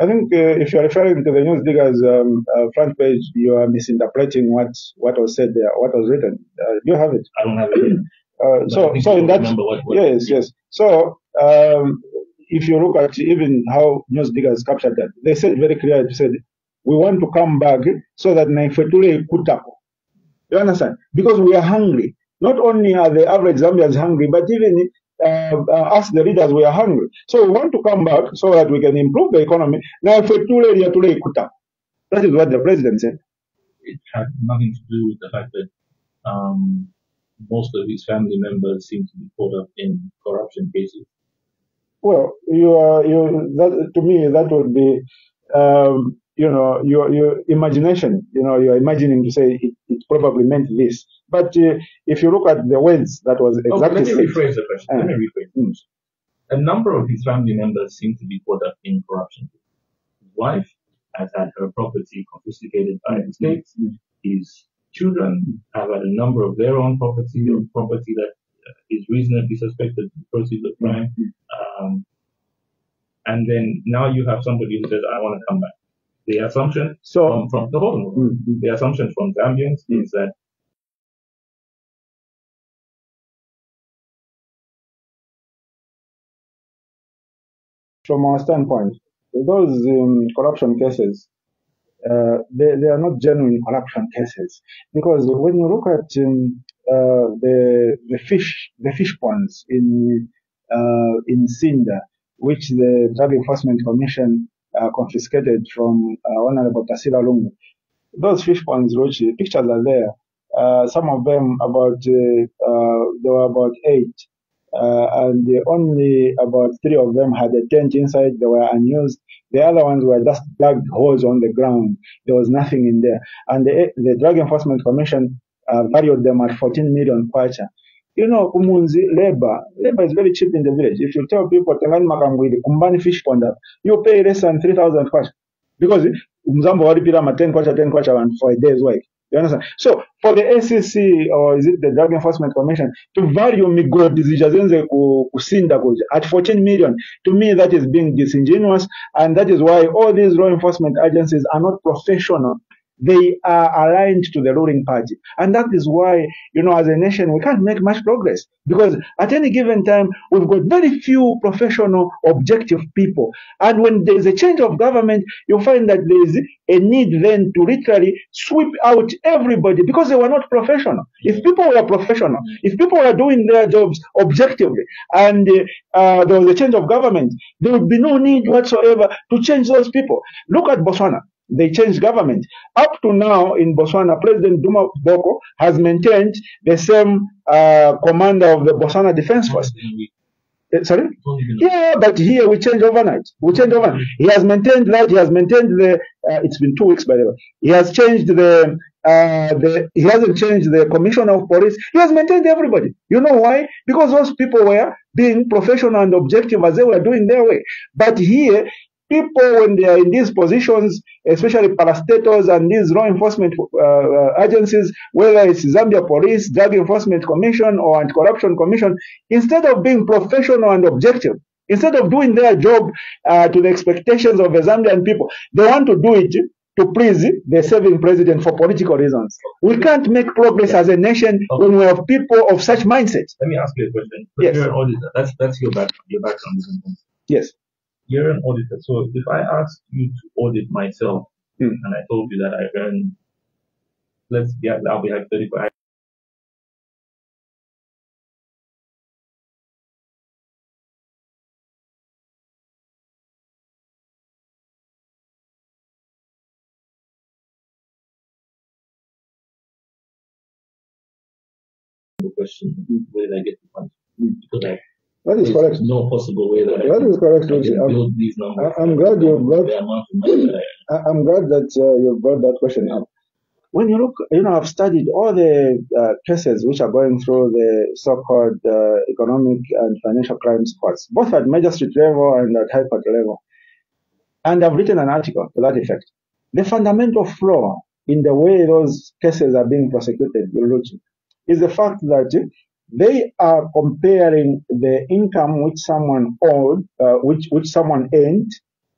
I think uh, if you're referring to the news diggers um, uh, front page, you are misinterpreting what what was said there, what was written. Uh, you have it. I don't have it. Uh, so, so in that, what, what yes, yes. So, um, if you look at even how news diggers captured that, they said very clearly, they said, we want to come back so that Naifetule Kutako. You understand? Because we are hungry. Not only are the average Zambians hungry, but even uh, uh, us, the leaders, we are hungry. So we want to come back so that we can improve the economy. Naifetule Yatule Kutako. That is what the president said. It had nothing to do with the fact that um, most of his family members seem to be caught up in corruption cases. Well, you are you that to me that would be um, you know your your imagination. You know, you're imagining to say it, it probably meant this. But uh, if you look at the words that was exactly. let me rephrase the question. Uh, let me rephrase. Mm. A number of his family members seem to be caught up in corruption. His wife has had her property confiscated by the state. Mm. His children have had a number of their own property or property that is reasonably suspected to proceed with crime. Um, and then now you have somebody who says, I want to come back. The assumption so, from, from the whole mm-hmm. the assumption from Zambians mm-hmm. is that from our standpoint, those um, corruption cases, uh, they, they are not genuine corruption cases because when you look at um, uh, the the fish the fish ponds in uh, in Sinda, which the Drug Enforcement Commission uh, confiscated from Honorable Tasila Lungu. Those fish ponds, which pictures are there, uh, some of them about uh, there were about eight, uh, and only about three of them had a tent inside. They were unused. The other ones were just dug holes on the ground. There was nothing in there. And the, the Drug Enforcement Commission uh, valued them at 14 million kwacha. You know, Umunzi, labor, labor is very cheap in the village. If you tell people, Tengani Makangwili, Kumbani fish pond, you pay less than 3,000 kwacha. Because Mzambo walipira ma 10 kwacha, 10 kwacha for a day's work. You understand? So, for the SEC, or is it the Drug Enforcement Commission, to value migodi zijazenze kusinda at 14 million, to me that is being disingenuous, and that is why all these law enforcement agencies are not professional they are aligned to the ruling party. And that is why, you know, as a nation, we can't make much progress because at any given time, we've got very few professional, objective people. And when there's a change of government, you find that there's a need then to literally sweep out everybody because they were not professional. If people were professional, if people were doing their jobs objectively, and uh, there was a change of government, there would be no need whatsoever to change those people. Look at Botswana. They changed government. Up to now in Botswana, President Duma Boko has maintained the same uh, commander of the Botswana Defense Force. Uh, sorry? Yeah, but here we change overnight. We change overnight. He has maintained that. He has maintained the. Uh, it's been two weeks, by the way. He has changed the. Uh, the he hasn't changed the commissioner of police. He has maintained everybody. You know why? Because those people were being professional and objective as they were doing their way. But here people, when they are in these positions, especially parastatals and these law enforcement uh, uh, agencies, whether it's Zambia Police, Drug Enforcement Commission, or Anti-Corruption Commission, instead of being professional and objective, instead of doing their job uh, to the expectations of the Zambian people, they want to do it to please the serving president for political reasons. We can't make progress as a nation Okay. when we have people of such mindset. Let me ask you a question. Yes. Auditor. That's that's your back your background. Yes. You're an auditor. So if I asked you to audit myself Hmm. and I told you that I earn let's yeah, I'll be like thirty five the question, where did I get the funds? Because I That is there's correct. no possible way that I That can, is correct, I can I'm, build these numbers. I- I'm glad you brought- the amount of money that I earn. I- I'm glad that uh, you brought that question up. When you look, you know, I've studied all the uh, cases which are going through the so-called uh, economic and financial crimes courts, both at magistrate level and at high court level. And I've written an article to that effect. The fundamental flaw in the way those cases are being prosecuted, Luchi, is the fact that they are comparing the income which someone owed, uh, which which someone earned,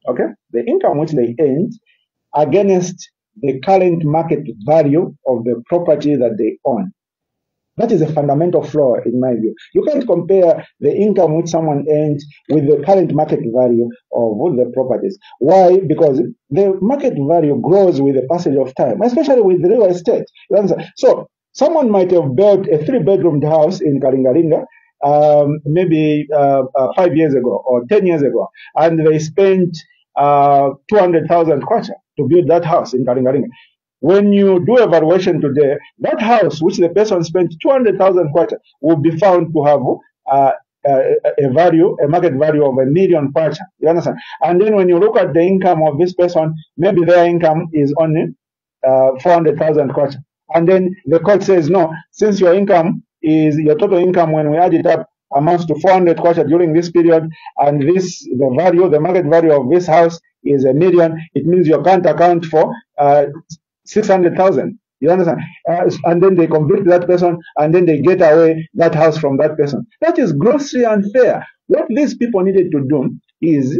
okay, the income which they earned against the current market value of the property that they own. That is a fundamental flaw in my view. You can't compare the income which someone earns with the current market value of all the properties. Why? Because the market value grows with the passage of time, especially with real estate. So someone might have built a three-bedroomed house in Kalingalinga, um, maybe uh, uh, five years ago or ten years ago, and they spent uh, 200,000 kwacha to build that house in Kalingalinga. When you do evaluation today, that house which the person spent 200,000 kwacha will be found to have uh, a, a value, a market value of a million kwacha. You understand? And then when you look at the income of this person, maybe their income is only uh, 400,000 kwacha. And then the court says, no, since your income is, your total income when we add it up amounts to 400 kwacha during this period, and this, the value, the market value of this house is a million, it means you can't account for uh, 600,000. You understand? Uh, and then they convict that person and then they get away that house from that person. That is grossly unfair. What these people needed to do is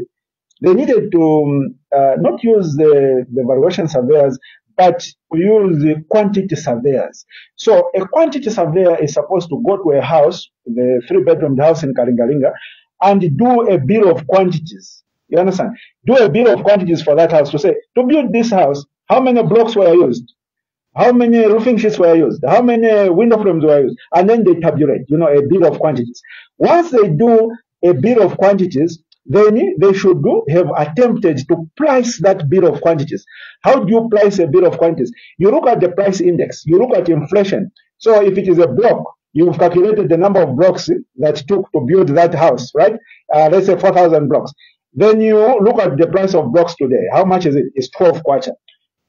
they needed to um, uh, not use the, the valuation surveyors, but we use the quantity surveyors. So a quantity surveyor is supposed to go to a house, the three bedroom house in Kalingalinga, and do a bill of quantities. You understand? Do a bill of quantities for that house to say, to build this house, how many blocks were used? How many roofing sheets were used? How many window frames were used? And then they tabulate, you know, a bill of quantities. Once they do a bill of quantities, then they should do, have attempted to price that bill of quantities. How do you price a bill of quantities? You look at the price index, you look at inflation. So if it is a block, you've calculated the number of blocks that took to build that house, right? Uh, let's say 4,000 blocks. Then you look at the price of blocks today. How much is it? It's 12 kwacha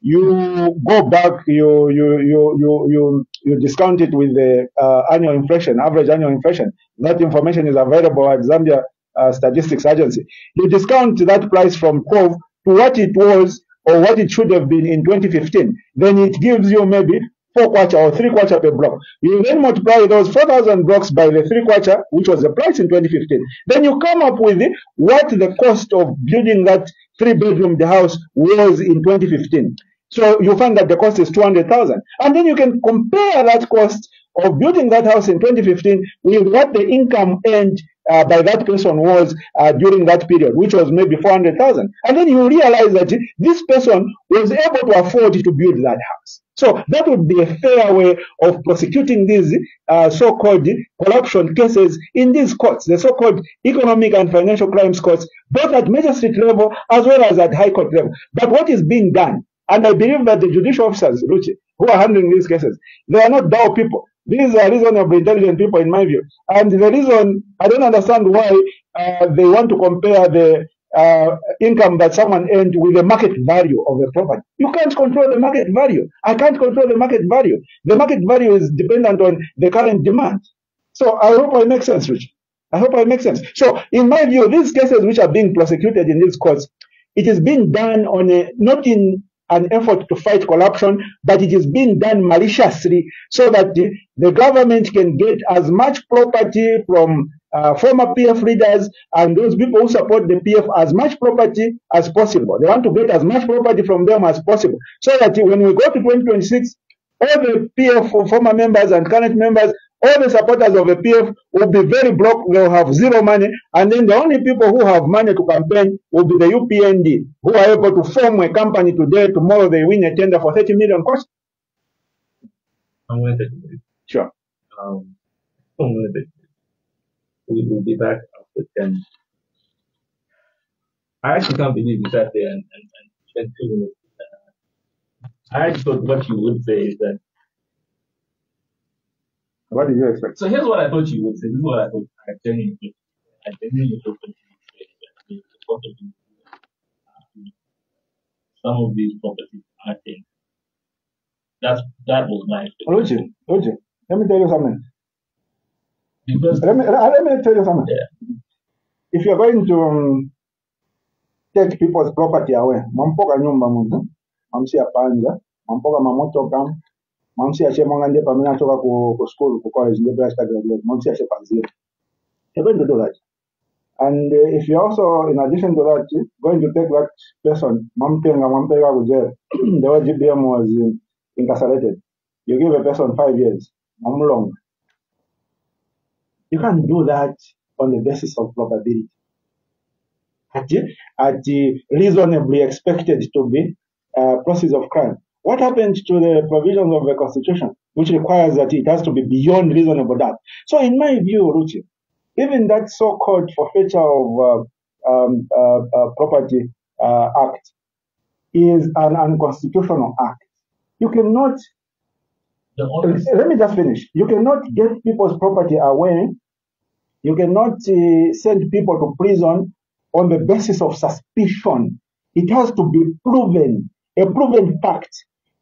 you go back, you you you you you, you discount it with the uh, annual inflation, average annual inflation. That information is available at Zambia uh, Statistics Agency. You discount that price from 12 to what it was or what it should have been in 2015. Then it gives you maybe four kwacha or three kwacha per block. You then multiply those 4,000 blocks by the three kwacha, which was the price in 2015. Then you come up with what the cost of building that three bedroom house was in 2015. So you find that the cost is 200,000. And then you can compare that cost of building that house in 2015 with what the income earned uh, by that person was uh, during that period, which was maybe 400,000. And then you realize that this person was able to afford to build that house. So that would be a fair way of prosecuting these uh, so-called corruption cases in these courts, the so-called economic and financial crimes courts, both at magistrate level as well as at high court level. But what is being done, and I believe that the judicial officers, Ruchi, who are handling these cases, they are not dull people. These are reasonably intelligent people, in my view. And the reason I don't understand why uh, they want to compare the uh, income that someone earned with the market value of the property. You can't control the market value. I can't control the market value. The market value is dependent on the current demand. So I hope I make sense, Richard. I hope I make sense. So in my view, these cases which are being prosecuted in these courts, it is being done on a not in an effort to fight corruption, but it is being done maliciously so that the, the government can get as much property from uh, former PF leaders and those people who support the PF as much property as possible. They want to get as much property from them as possible so that when we go to 2026, all the PF former members and current members all the supporters of the PF will be very broke, they'll have zero money, and then the only people who have money to campaign will be the UPND, who are able to form a company today, tomorrow they win a tender for 30 million cost. I'm going to take a break. Sure. Um, I'm going to take a break. We will be back after 10. I actually can't believe you sat there and, and, and spent two minutes. Uh, I actually thought what you would say is that What did you expect? So here's what I thought you would say. This is what I thought. I genuinely, I genuinely thought that you would say that I mean, the property, some of these properties, I think that's that was my expectation. Uche, Uche, let me tell you something. Because Let me, let me tell you something. yeah, If you're going to um, take people's property away, mampoka nyumba muntu, mamsia panja, mampoka mamotoka, mamsia che mwanga ndepa mina choka ku, ku school, to do that. And uh, if you're also, in addition to that, going to take that person, mampenga, mampega ku jail, the way GBM was uh, incarcerated, you give a person five years, mamlong. You can't do that on the basis of probability. At, at the reasonably expected to be uh, proceeds of crime. What happened to the provisions of the Constitution, which requires that it has to be beyond reasonable doubt? So, in my view, Ruchi, even that so-called forfeiture of uh, um, uh, uh, property uh, act is an unconstitutional act. You cannot the let me just finish. You cannot get people's property away. You cannot uh, send people to prison on the basis of suspicion. It has to be proven, a proven fact,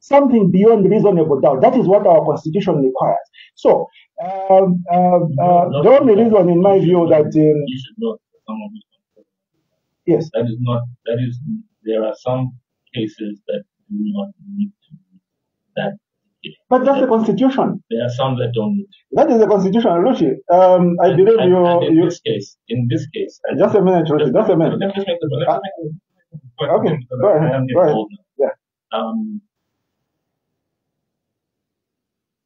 something beyond reasonable doubt. That is what our constitution requires. So, um, uh, uh, not, the only reason, in my view, that um, you should not some of these yes, That is not that is there are some cases that do not need to be that but that's the constitution. there are some that don't need to. That is the constitution, Ruchi. Um, I And, believe and, you. and in you this case, in this case, just a minute, Ruchi. Just a minute. Let me make the, let Uh, me make the okay, go ahead, go ahead. Yeah. Um,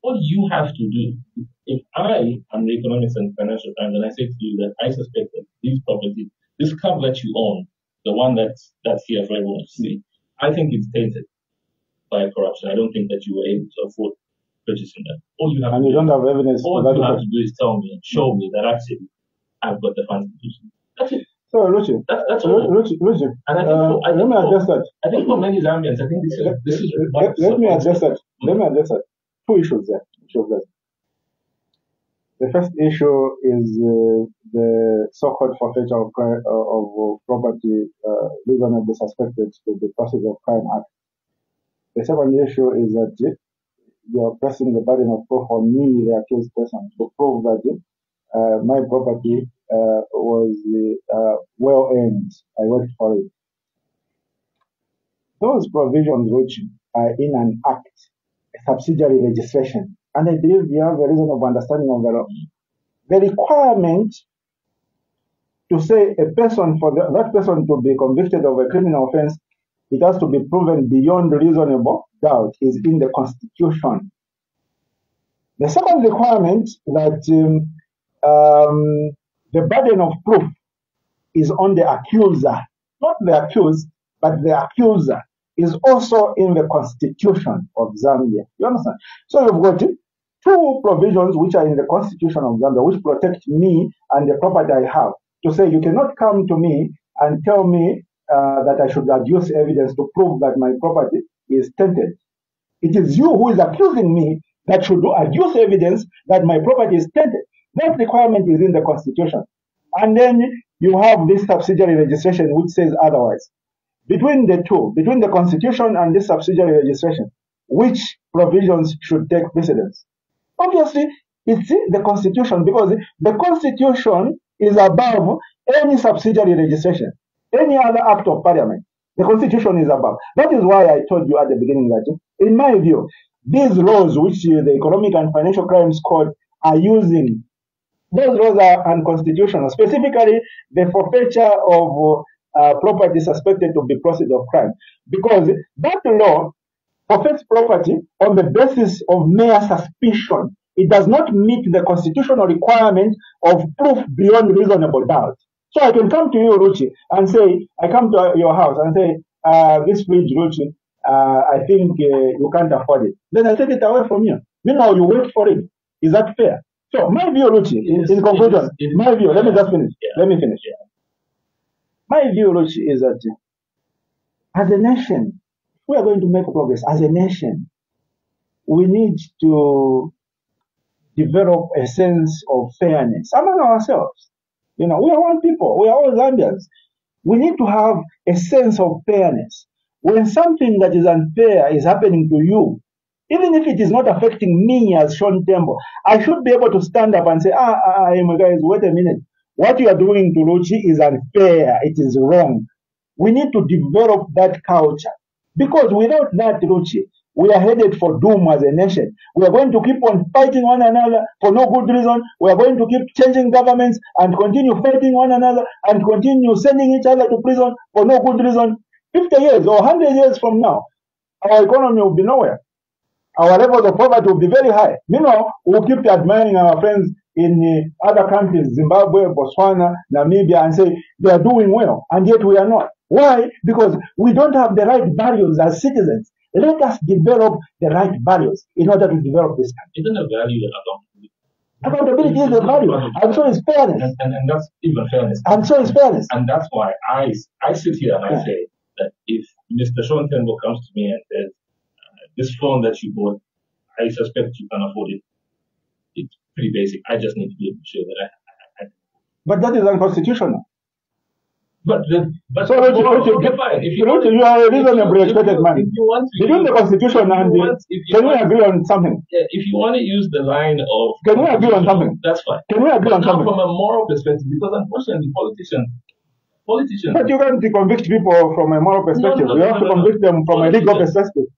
what you have to do, if I am the economist and financial times and I say to you that I suspect that these properties, this car that you own, the one that's that's here for everyone to see, I think it's tainted by corruption. I don't think that you were able to afford purchasing that. All you have And to you do don't have evidence for all you have to do is tell me and show me that actually I've got the funds to do. That's it. So, Ruchi, That, that's all. Ruchi, Ruchi, And I think, uh, I let me address that. I think for many Zambians, I think this is this is let, let, let me address that. Let me address that. Two issues there. The first issue is uh, the so-called forfeiture of, cri- uh, of property uh, reasonably suspected to the Proceeds of Crime Act. The second issue is that you are pressing the burden of proof on me, the accused person, to prove that uh, my property uh, was uh, well earned. I worked for it. Those provisions which are in an act, subsidiary legislation, and I believe you have a reasonable understanding of the law. The requirement to say a person for the, that person to be convicted of a criminal offense it has to be proven beyond reasonable doubt, is in the Constitution. The second requirement that um, um, the burden of proof is on the accuser, not the accused, but the accuser is also in the constitution of Zambia. You understand? So you've got two provisions which are in the constitution of Zambia which protect me and the property I have. To say you cannot come to me and tell me uh, that I should adduce evidence to prove that my property is tainted. It is you who is accusing me that should adduce evidence that my property is tainted. That requirement is in the constitution. And then you have this subsidiary registration which says otherwise. Between the two, between the constitution and this subsidiary registration, which provisions should take precedence? Obviously, it's the constitution because the constitution is above any subsidiary registration, any other act of parliament. The constitution is above. That is why I told you at the beginning that, in my view, these laws which the Economic and Financial Crimes Court are using, those laws are unconstitutional. Specifically, the forfeiture of uh, property suspected to be proceeds of crime, because that law forfeits property on the basis of mere suspicion. It does not meet the constitutional requirement of proof beyond reasonable doubt. So I can come to you, Ruchi, and say, I come to your house and say, uh, this fridge, Ruchi, uh, I think uh, you can't afford it. Then I take it away from you. Meanwhile, you wait for it. Is that fair? So my view, Ruchi, in, in conclusion, my view, let me just finish. Let me finish. My view, is that as a nation, we are going to make progress. As a nation, we need to develop a sense of fairness among ourselves. You know, we are one people. We are all Zambians. We need to have a sense of fairness. When something that is unfair is happening to you, even if it is not affecting me as Sean Tembo, I should be able to stand up and say, ah, ah, ah guys, wait a minute. What you are doing to Ruchi is unfair. It is wrong. We need to develop that culture. Because without that, Ruchi, we are headed for doom as a nation. We are going to keep on fighting one another for no good reason. We are going to keep changing governments and continue fighting one another and continue sending each other to prison for no good reason. 50 years or 100 years from now, our economy will be nowhere. Our levels of poverty will be very high. Meanwhile, we'll keep admiring our friends in other countries, Zimbabwe, Botswana, Namibia, and say they are doing well, and yet we are not. Why? Because we don't have the right values as citizens. Let us develop the right values in order to develop this country. Isn't a value accountability? Accountability is a value, and so is fairness. And, and, and, that's even fairness. And so is fairness. And that's why I, I sit here and I yeah. say that if Mr. Sean Tembo comes to me and says, uh, this phone that you bought, I suspect you can afford it. Pretty basic. I just need to be able to show that I, I, I But that is unconstitutional. But the, but so okay, fine. If you, Roche, you are a reasonably educated man. If you want to Between the constitution and the, can we agree on something? Yeah, if you want to use the line of can we agree on something? That's fine. Can we agree but on something? From a moral perspective, because unfortunately, politicians, politicians. But you can't convict people from a moral perspective. No, no, no, you have to convict them from a legal perspective.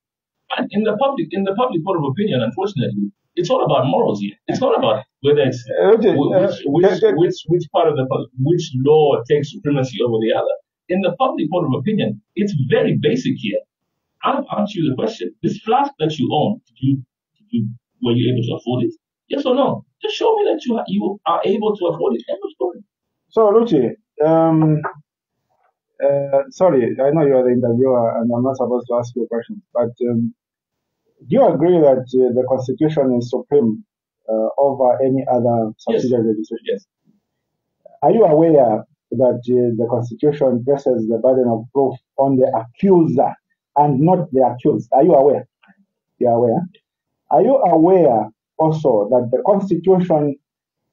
And in the public, in the public court of opinion, unfortunately, it's all about morals here. It's not about whether it's uh, okay. which, which, which, which part of the which law takes supremacy over the other. In the public court of opinion, it's very basic here. I'll answer you the question. This flask that you own, did you, did you were you able to afford it? Yes or no? Just show me that you are, you are able to afford it. End of story. So, Ruchi, um, uh, sorry, I know you are the interviewer and I'm not supposed to ask you a question, but um, do you agree that uh, the Constitution is supreme uh, over any other subsidiary yes. legislation? Yes. Are you aware that uh, the Constitution places the burden of proof on the accuser and not the accused? Are you aware? You are aware? Are you aware also that the Constitution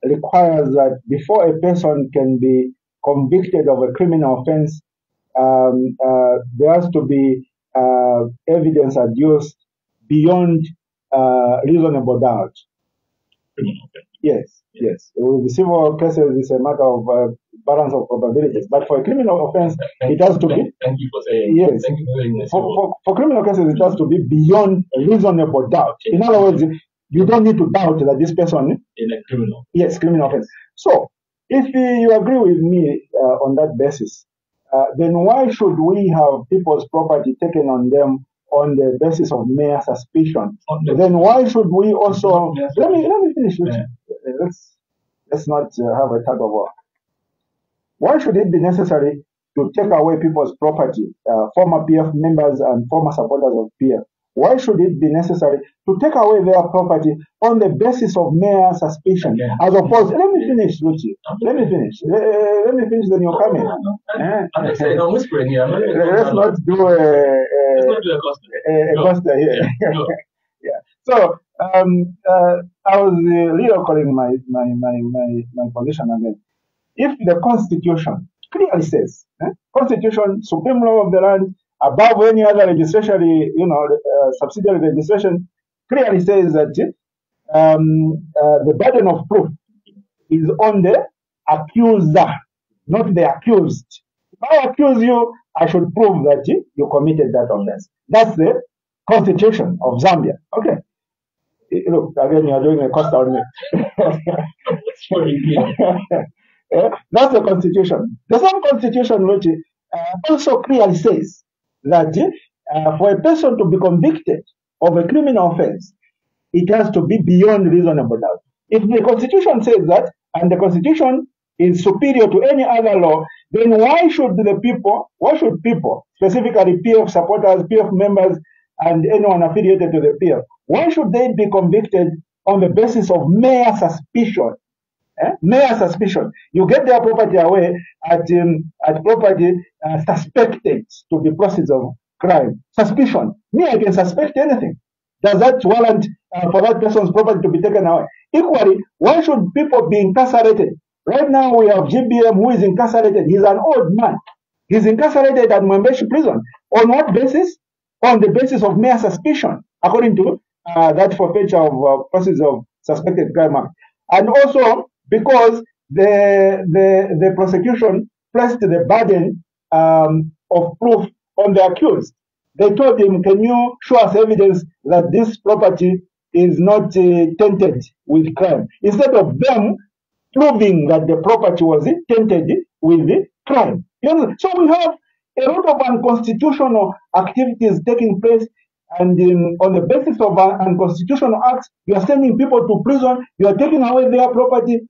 requires that before a person can be convicted of a criminal offense, um, uh, there has to be uh, evidence adduced beyond uh, reasonable doubt. Yes, yes. With civil cases, it's a matter of uh, balance of probabilities. But for a criminal offense, thank it has to be. Thank you for saying. Yes. Thank you for saying this. For, for, for, criminal cases, it has to be beyond reasonable doubt. In other words, you don't need to doubt that this person. In a criminal. Yes, criminal offense. So, if you agree with me uh, on that basis, uh, then why should we have people's property taken on them on the basis of mere suspicion? Then why should we also let me let me finish. Yeah. Let's let's not uh, have a tug of war. Why should it be necessary to take away people's property, uh, former PF members and former supporters of PF? Why should it be necessary to take away their property on the basis of mere suspicion? As opposed, let me finish, Luchi. Let me finish. Let me finish, then you're coming. Eh? I'm saying I'm whispering here. Let's not do a, a, a custom. a, a No. cluster here. Yeah, yeah. So um, uh, I was uh, recalling my, my, my, my, my position again. If the Constitution clearly says, eh, Constitution, supreme law of the land, above any other legislation, you know, uh, subsidiary legislation, clearly says that um, uh, the burden of proof is on the accuser, not the accused. If I accuse you, I should prove that you committed that offense. That's the constitution of Zambia. Okay. Look, again, you are doing a cost on me. Eh, That's the constitution. The same constitution which uh, also clearly says that uh, for a person to be convicted of a criminal offense, it has to be beyond reasonable doubt. If the constitution says that, and the constitution is superior to any other law, then why should the people, why should people, specifically PF supporters, PF members, and anyone affiliated to the PF, why should they be convicted on the basis of mere suspicion? Eh? Mere suspicion. You get their property away at um, at property uh, suspected to be proceeds of crime. Suspicion. Me, I can suspect anything. Does that warrant uh, for that person's property to be taken away? Equally, why should people be incarcerated? Right now, we have GBM who is incarcerated. He's an old man. He's incarcerated at Mwembeshi prison. On what basis? On the basis of mere suspicion, according to uh, that forfeiture of uh, proceeds of suspected crime. And also because the, the, the prosecution placed the burden um, of proof on the accused. They told him, can you show us evidence that this property is not uh, tainted with crime? Instead of them proving that the property was tainted with the crime. You know, so we have a lot of unconstitutional activities taking place and um, on the basis of un- unconstitutional acts, you are sending people to prison, you are taking away their property.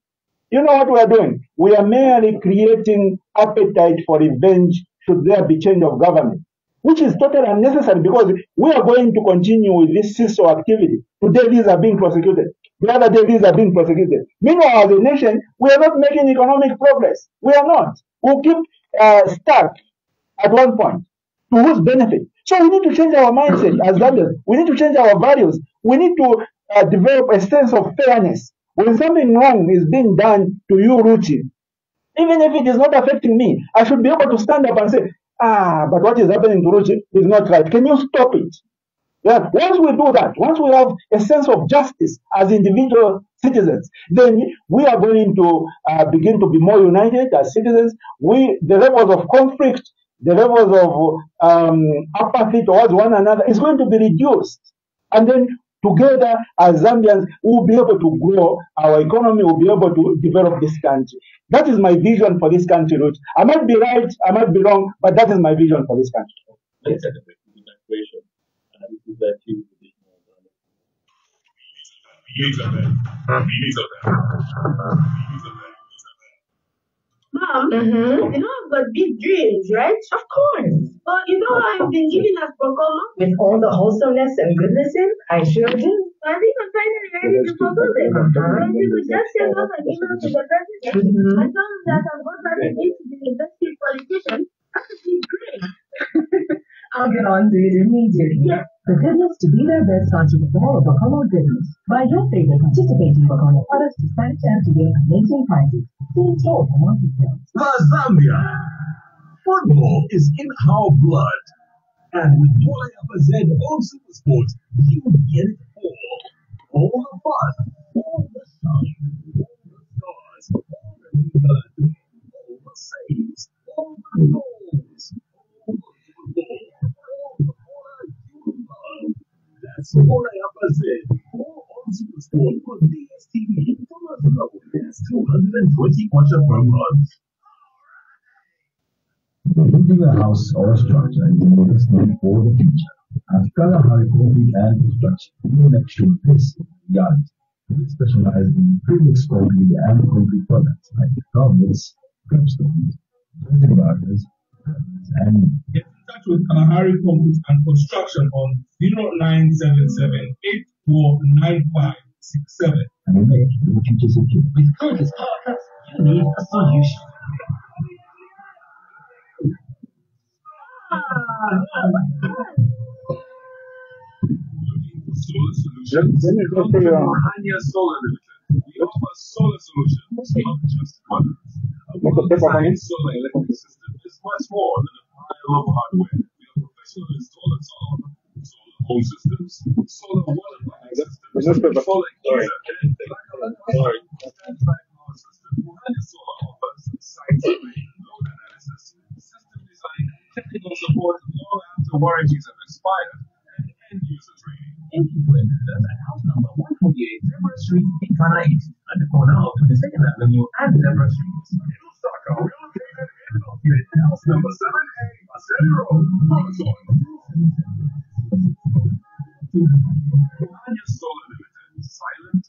You know what we are doing? We are merely creating appetite for revenge should there be change of government, which is totally unnecessary because we are going to continue with this seesaw activity. Today these are being prosecuted. The other day these are being prosecuted. Meanwhile, as a nation, we are not making economic progress. We are not. We'll keep uh, stuck at one point. To whose benefit? So we need to change our mindset as Zambians. We need to change our values. We need to uh, develop a sense of fairness. When something wrong is being done to you, Ruchi, even if it is not affecting me, I should be able to stand up and say, ah, but what is happening to Ruchi is not right. Can you stop it? Yeah, once we do that, once we have a sense of justice as individual citizens, then we are going to uh, begin to be more united as citizens. We, the levels of conflict, the levels of um, apathy towards one another is going to be reduced. And then together as Zambians, we will be able to grow our economy, we'll be able to develop this country. That is my vision for this country, Ruth. I might be right, I might be wrong, but that is my vision for this country. Let's set up a equation. And this is the two additional dollars. Elizabeth. Elizabeth. Elizabeth. Mom, Mm-hmm. you know I've got big dreams, right? Of course. But you know I've been giving us Procoma. With all the wholesomeness and goodness in, I sure do. I think I'm finally ready to propose it. Uh-huh. And you could just send off an email to the president Mhm. and tell him that I'm going to be to be the best politician. That would be great. I'll get on to it immediately. Yeah. The goodness to be their best starts with all of Bacomo goodness. Buy your favorite participating Bacomo products to stand chance to win amazing prizes. See store for more details. The Zambia. Football is in our blood. And with Bola FZ Old Super Sports, you get it all. All the fun, all the shine, all the stars, all the blood, all the saves, all the goals, all the football, Bola FZ. All on Super Sport for DSTV. Dollars low. That's 220 kwacha per month. Building a house or a structure is an investment for the future. At Kalahari Concrete and Construction, we make sure this is reality. We specialize in premix concrete and concrete products like covers, capstones, building barriers, and Get in touch with Kalahari Concrete and Construction on 0977 849567. and make the future secure. With Curtis Podcast, you need a solution. Solar Let, solutions. let me go through your, Pioneer Solar Limited. We offer solar solutions, not just models. A well-designed solar electric system is much more than a pile of hardware. We are professional installers of solar home systems, solar water This systems, solar power system. Offers site survey, load analysis, system design, technical support long after warranties have expired, and end-user training. You for at house number 148 Zebra Street in Ghana East, at the corner of 22nd Avenue and Zebra Street. Lusaka, we are located in house number 7A, Ascend Road. Pioneer Solar Limited, silent.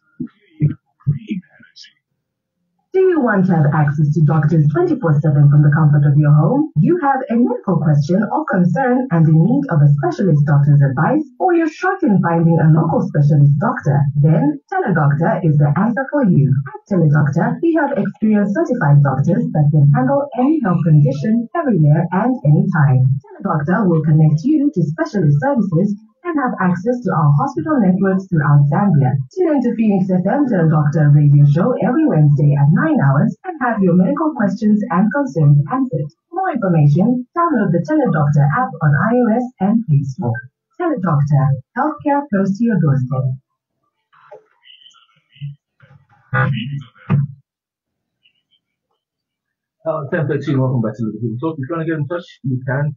Do you want to have access to doctors 24 7 from the comfort of your home? You have a medical question or concern and in need of a specialist doctor's advice, or you're short in finding a local specialist doctor? Then Teledoctor is the answer for you. At Teledoctor, we have experienced certified doctors that can handle any health condition, everywhere and anytime. Teledoctor will connect you to specialist services and have access to our hospital networks throughout Zambia. Tune into Phoenix FM to a doctor radio show every Wednesday at 9 hours and have your medical questions and concerns answered. For more information, download the Teledoctor app on iOS and Play Store. Teledoctor, healthcare close to your doorstep. Uh, 1013, welcome back to the People Talk. If you want to get in touch, you can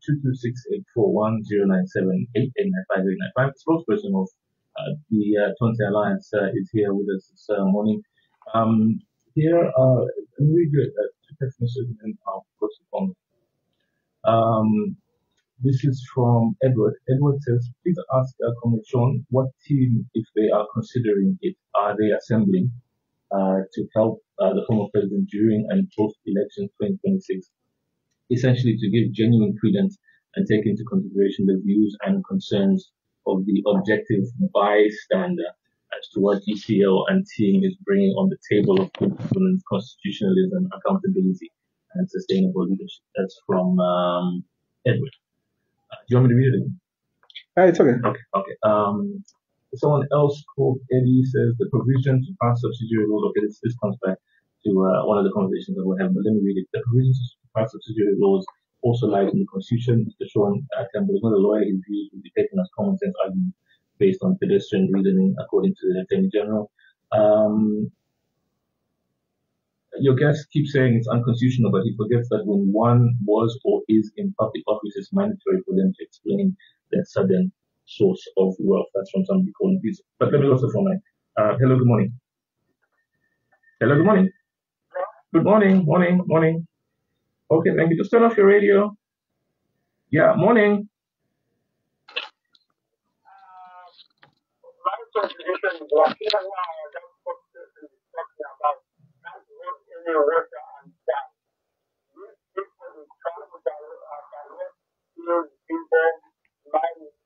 226-841-097-8895-895. The spokesperson of uh, the uh, Tonse Alliance uh, is here with us this uh, morning. Um, here, uh, two text messages and I'll it on. Um, this is from Edward. Edward says, please ask uh, Comrade Sean what team, if they are considering it, are they assembling to help uh, the former president during and post-election 2026, essentially to give genuine credence and take into consideration the views and concerns of the objective bystander as to what ECL and team is bringing on the table of good governance, constitutionalism, accountability, and sustainable leadership. That's from um, Edward. Uh, do you want me to read it? Ah, it's okay. Okay. Okay. Um, someone else called Eddie says the provision to pass subsidiary laws. Okay, this, this comes back to uh, one of the conversations that we're having, but let me read it. The provisions to pass subsidiary laws also lies in the Constitution. Mr. Sean uh, Tembo is not a lawyer. His views will be taken as common sense arguments based on pedestrian reasoning, according to the Attorney General. Um, your guest keeps saying it's unconstitutional, but he forgets that when one was or is in public office, it's mandatory for them to explain their sudden source of wealth. That's from calling this. But let me also from my uh, hello, good morning. Hello, good morning. Good morning, morning, morning. Okay, thank you. Just turn off your radio. Yeah, morning.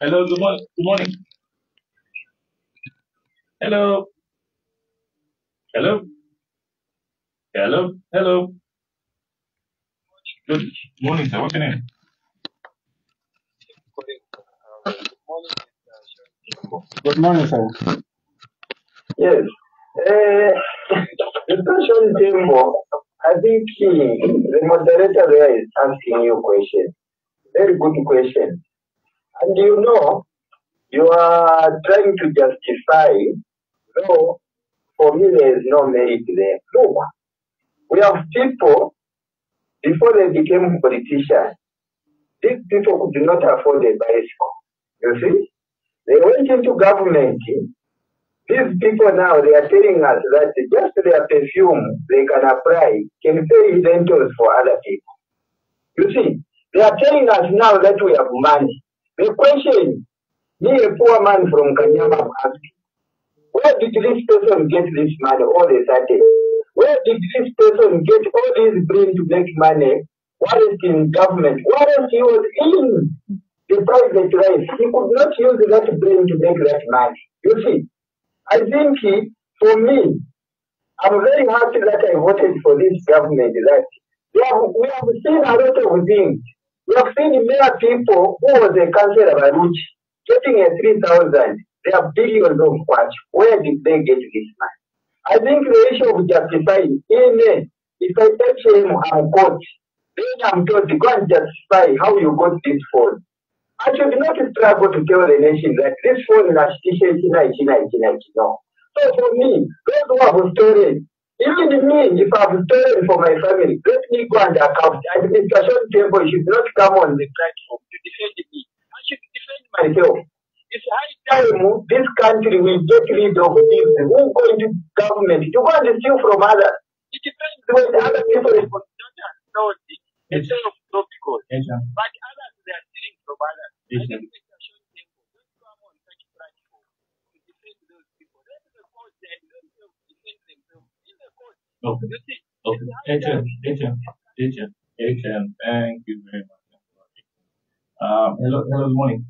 Hello, good morning. Good morning. Hello. Hello. Hello. Hello. Good morning, sir. What's your name? Good morning, sir. Yes. Uh, discussion table. I think he, the moderator there is asking you a question. Very good question. And you know, you are trying to justify, no, for me there is no merit there. Look, we have people, before they became politicians, these people could not afford a bicycle. You see? They went into government. These people now, they are telling us that just their perfume they can apply can pay rentals for other people. You see, they are telling us now that we have money. The question, me, a poor man from Kanyama, asking, where did this person get this money all a sudden? Where did this person get all this brain to make money? What is in government? What else he was in the private life? He could not use that brain to make that money. You see, I think for me, I'm very happy that I voted for this government. That we have, we have seen a lot of things. We have seen many people who was a councillor of Aruchi getting a 3,000. They have billions of watch. Where did they get this money? I think the issue of justifying, amen. If I touch him, I'm caught. Then I'm told, to go and justify how you got this phone. I should not struggle to tell the nation that this phone is a t-shirt, no. So for me, those who have stolen, even me, if I've stolen for my family, let me go and account. Sean Tembo should not come on the platform to defend me. I should defend myself. It's high time this country will get rid of these who go into government to go and steal from others. It depends when other people it instead of tropical. Yes. But others, they are from others. Yes. Okay. Okay. Thank you very much. Uh, hello, hello, good morning.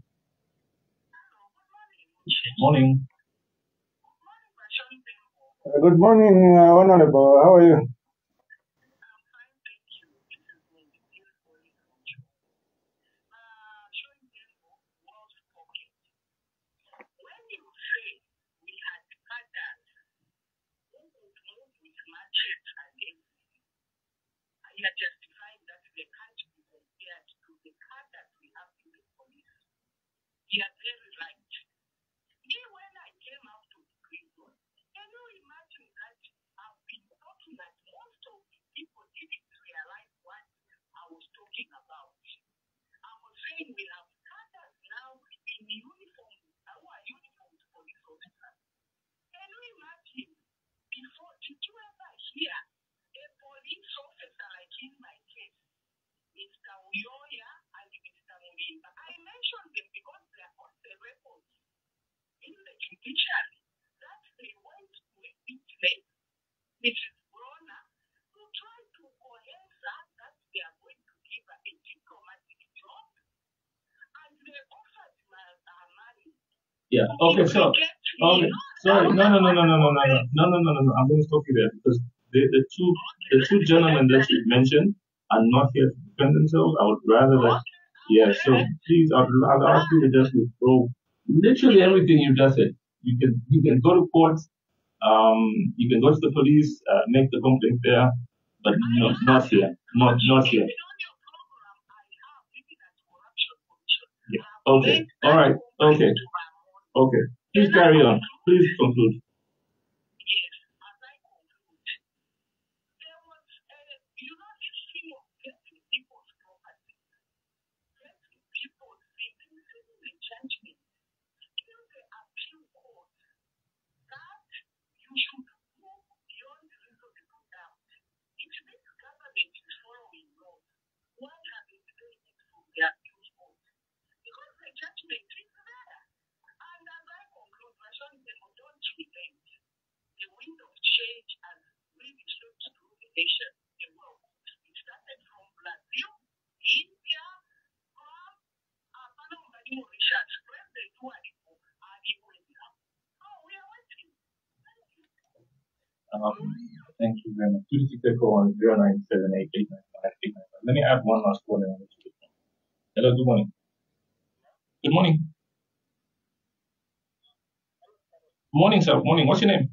Morning. Uh, good morning, uh, Honorable. How are you? we are justifying that we are country compared to the car that we have in the police. You are very right. Even when I came out of prison, can you imagine that I've been talking that most of the people didn't realize what I was talking about. I was saying we have cutters now in uniform, our uniformed police officers. Can you imagine before, did you ever hear let the court and themselves defend themselves in the court. Okay. You see, Okay. it's high HM, time. HM, HM, HM. Thank you very much. Um, hello, hello, good morning. Morning. Uh, Good morning, uh, Honorable. How are you? Yeah. Okay. So, okay. Sorry. No, no, no, no, no, no, no, no, no, no, no, no, no. I'm going to stop you there because the, the two the two gentlemen that you mentioned are not here to defend themselves. I would rather that. Yeah. So please, I'd, I'd ask you to just withdraw literally everything you just said. You can you can go to court. Um, you can go to the police, uh, make the complaint there, but no, not here. Not not here. Okay. All right. Okay. Okay. Please carry on. Please conclude. change and to the world. It started from Brazil, India, uh, they do we are waiting. Thank you. Um, thank you very much. 264 Let me add one last one. Hello, good morning. Good morning. Morning, sir. Morning. What's your name?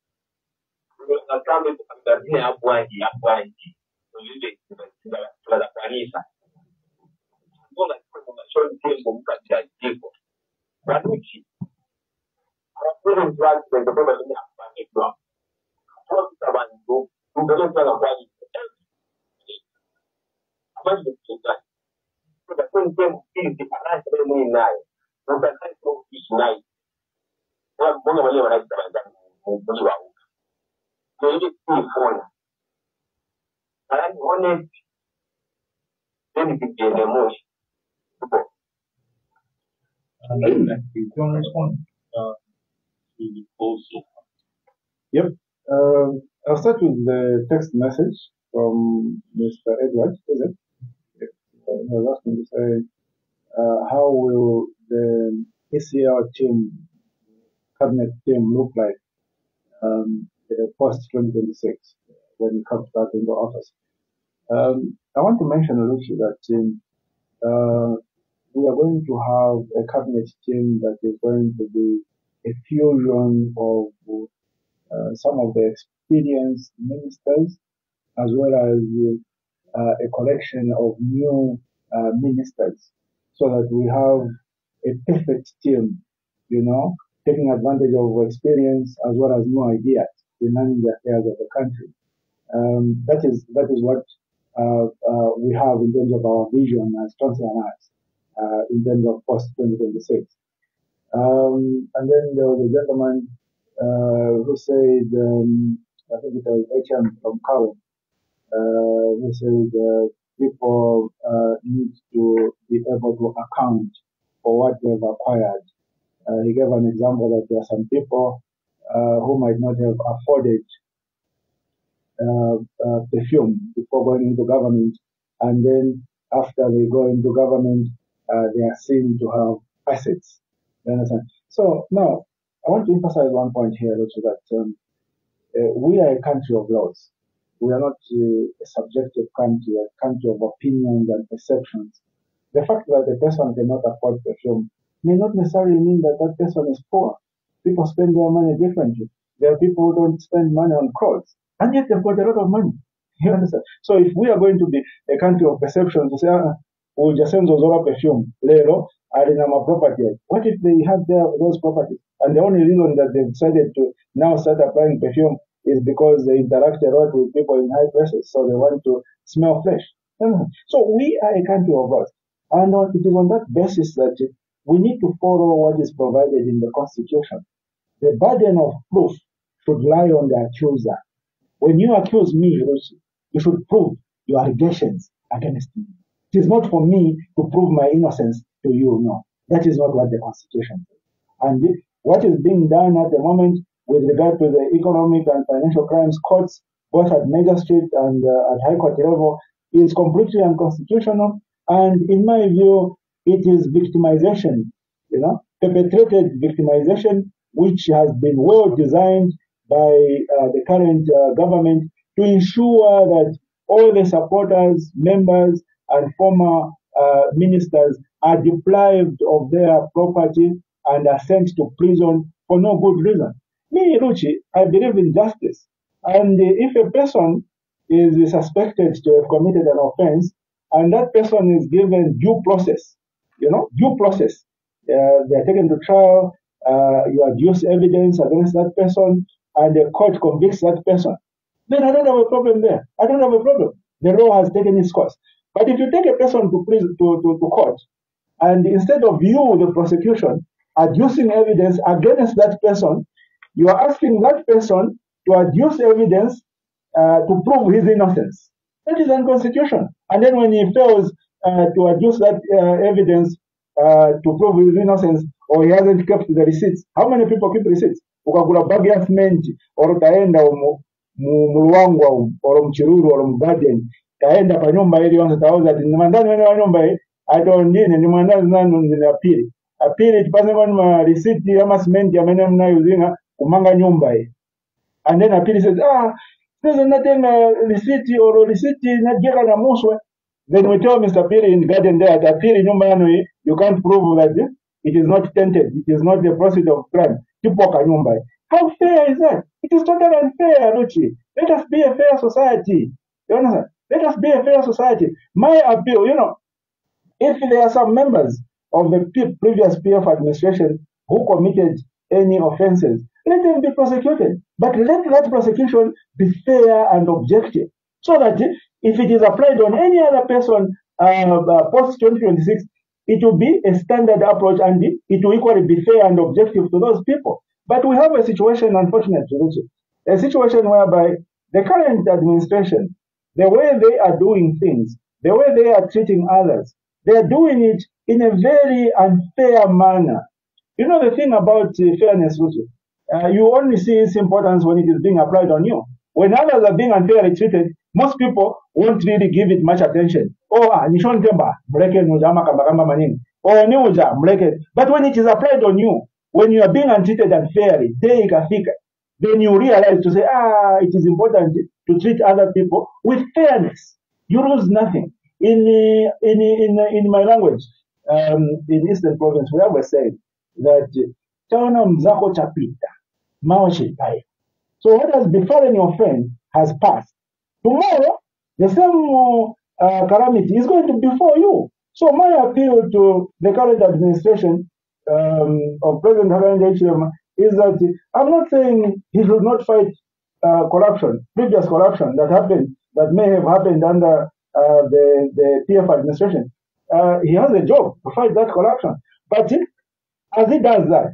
Akame Tanzania hapo aje hapo aje ile la la kanisa mbona kuna mashauri tembo mkati ya jiko baduchi anakuwa mzazi ndio kwa nini afanywa kwa sababu ndio ndio sana kwa ajili ambazo mchungaji kwa sababu tembo hili kifarasi ndio mwenye naye utakayekuwa ukiishi naye mbona wale wanaita wenzangu mbona wao muri wawe rero kwifuna kandi honest then Um, do you want to respond uh, to? Yep. Um, I'll start with the text message from Mr. Edward, is it? Uh, he was asking to say, uh, how will the ECL team, cabinet team look like um, post 2026 when he comes back into office? Um, I want to mention, Lucy, that um, uh, we are going to have a cabinet team that is going to be a fusion of uh, some of the experienced ministers as well as uh, a collection of new uh, ministers so that we have a perfect team, you know, taking advantage of experience as well as new ideas in managing the affairs of the country. Um, that is that is what uh, uh, we have in terms of our vision as us uh, in terms of post 2026. Um, and then there was a gentleman uh, who said, um, I think it was HM from Karen, uh, who said uh, people need to be able to account for what they've acquired. He gave an example that there are some people who might not have afforded uh, uh, perfume before going into government, and then after they go into government, uh, they are seen to have assets. You understand? So now, I want to emphasize one point here, also that um, uh, we are a country of laws. We are not uh, a subjective country, a country of opinions and perceptions. The fact that a person cannot afford perfume may not necessarily mean that that person is poor. People spend their money differently. There are people who don't spend money on clothes, and yet they've got a lot of money. You understand? So if we are going to be a country of perception, to say, ah, ujasenzo zola perfume, lero, alina ma property. What if they had their, those properties? And the only reason that they decided to now start applying perfume is because they interact a lot with people in high places, so they want to smell fresh. So we are a country of laws. And it is on that basis that we need to follow what is provided in the Constitution. The burden of proof should lie on the accuser. When you accuse me, Hiroshi, you should prove your allegations against me. It is not for me to prove my innocence to you, no. That is not what the Constitution says. And what is being done at the moment with regard to the economic and financial crimes courts, both at magistrate and uh, at high court level, is completely unconstitutional. And in my view, it is victimization, you know, perpetrated victimization, which has been well designed by uh, the current uh, government to ensure that all the supporters, members, and former uh, ministers are deprived of their property and are sent to prison for no good reason. Me, Ruchi, I believe in justice. And if a person is suspected to have committed an offense and that person is given due process, you know, due process, uh, they are taken to trial, uh, you adduce evidence against that person, and the court convicts that person, then I don't have a problem there. I don't have a problem. The law has taken its course. But if you take a person to prison, to, to, to court, and instead of you, the prosecution, adducing evidence against that person, you are asking that person to adduce evidence uh, to prove his innocence. That is unconstitutional. And then when he fails to adduce that uh, evidence uh, to prove his innocence, or he hasn't kept the receipts, how many people keep receipts? Ukagula bag ya cement, or taenda umu, mu mu Luangwa umu, or mu or mu taenda pa nyumba iliyonse tauza ati nimandani wene wa nyumba iyi atondine nimwandazi nanu ndine apiri apiri tipase kwani ma risiti ama simenti amene mnayuzinga kumanga nyumba iyi and then apiri says ah sasa natenga receipt or risiti najeka na muswe then we tell Mr. Piri in garden there that Piri nyumba you can't prove that it is not tainted, it is not the proceeds of crime. Kipoka nyumba. How fair is that? It is totally unfair, Luchi. Let us be a fair society. You understand? Let us be a fair society. My appeal, you know, if there are some members of the pre- previous PF administration who committed any offenses, let them be prosecuted. But let that prosecution be fair and objective. So that if it is applied on any other person uh, uh, post 2026, it will be a standard approach and it will equally be fair and objective to those people. But we have a situation, unfortunately, a situation whereby the current administration, the way they are doing things, the way they are treating others, they are doing it in a very unfair manner. You know the thing about uh, fairness, Ruchi, uh, you only see its importance when it is being applied on you. When others are being unfairly treated, most people won't really give it much attention. Oh, ah. Oh. But when it is applied on you, when you are being untreated unfairly, day ikafika, then you realize to say, ah, it is important to treat other people with fairness. You lose nothing. In in in in my language, um, in Eastern Province, we have a saying that mzako chapita. So what has befallen your friend has passed. Tomorrow, the same uh, calamity is going to be befall you. So my appeal to the current administration um, of President Hakainde Hichilema is that I'm not saying he should not fight uh, corruption, previous corruption that happened, that may have happened under uh, the, the PF administration. Uh, he has a job to fight that corruption. But as he does that,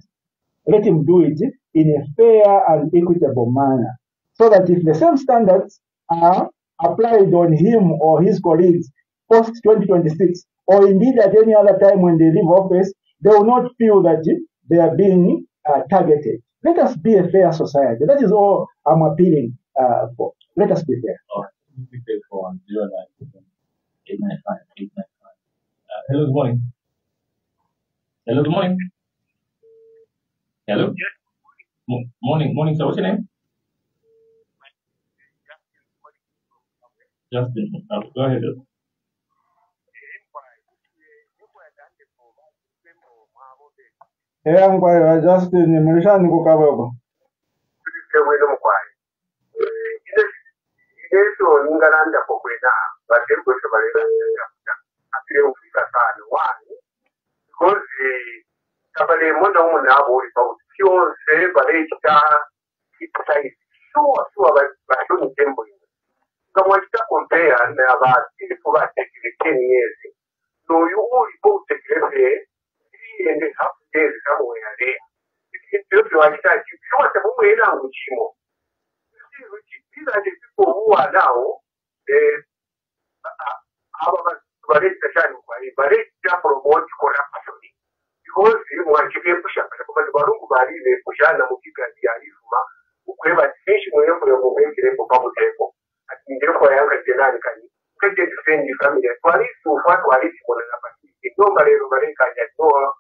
let him do it in a fair and equitable manner. So that if the same standards are applied on him or his colleagues post 2026, or indeed at any other time when they leave office, they will not feel that they are being uh, targeted. Let us be a fair society. That is all I'm appealing uh, for. Let us be fair. All right. We pay for one zero nine eight nine five eight nine five. Uh, hello, good morning. Hello, good morning. Hello. Mo- morning, morning. sir. what's your name? já se demonstrava sua realização. É, um pai, just ni mlisha ni kukababa. Kristo wedo mkwai. Normalmente acontece nella parte probabilmente keniesi, dove un ponte che vede, viene a vedere la moeda. Io ti ho aiutato, ti ho fatto un moeda ultimo. Ti ho detto un adao, bare ta sha ni kwari bare ta promote ko na fasoni because you want to be pusha kuma da barun gubari ne pusha na mu kika diyari kuma ku ba shi mu yau ko ko ne ko babu ko ndeko yanga tenalekani kete tuseni não twalisi ufuatu alisi kuonana pasiki ndo malelo maleka yatoa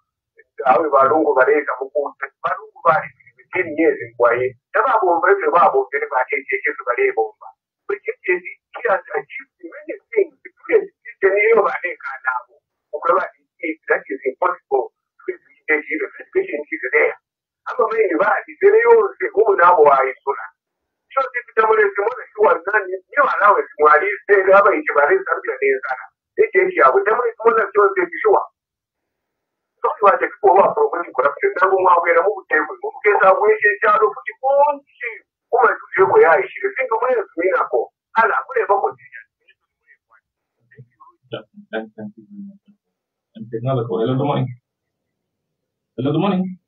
awe valungu é mukuta valungu vali tini yezi kwaye nababomba ivyo o vatechechezo valebomba kwechechezi kila achieve many things students teniyo valeka nabo ukweva that is impossible education is there ama mainly vati teniyo sehuu nabo waisula wanda shi wannan ni wa rawa shi wani sai ga bai shi ba zai san da ne kana yake yake abu você está kuma nan ciwon sai shi wa to ba ta ko ba ko mun ko ta da mu awe da Você está ku mu ke sa ku shi ta do ku ko shi kuma su je ko ya shi sai. Hello, good morning.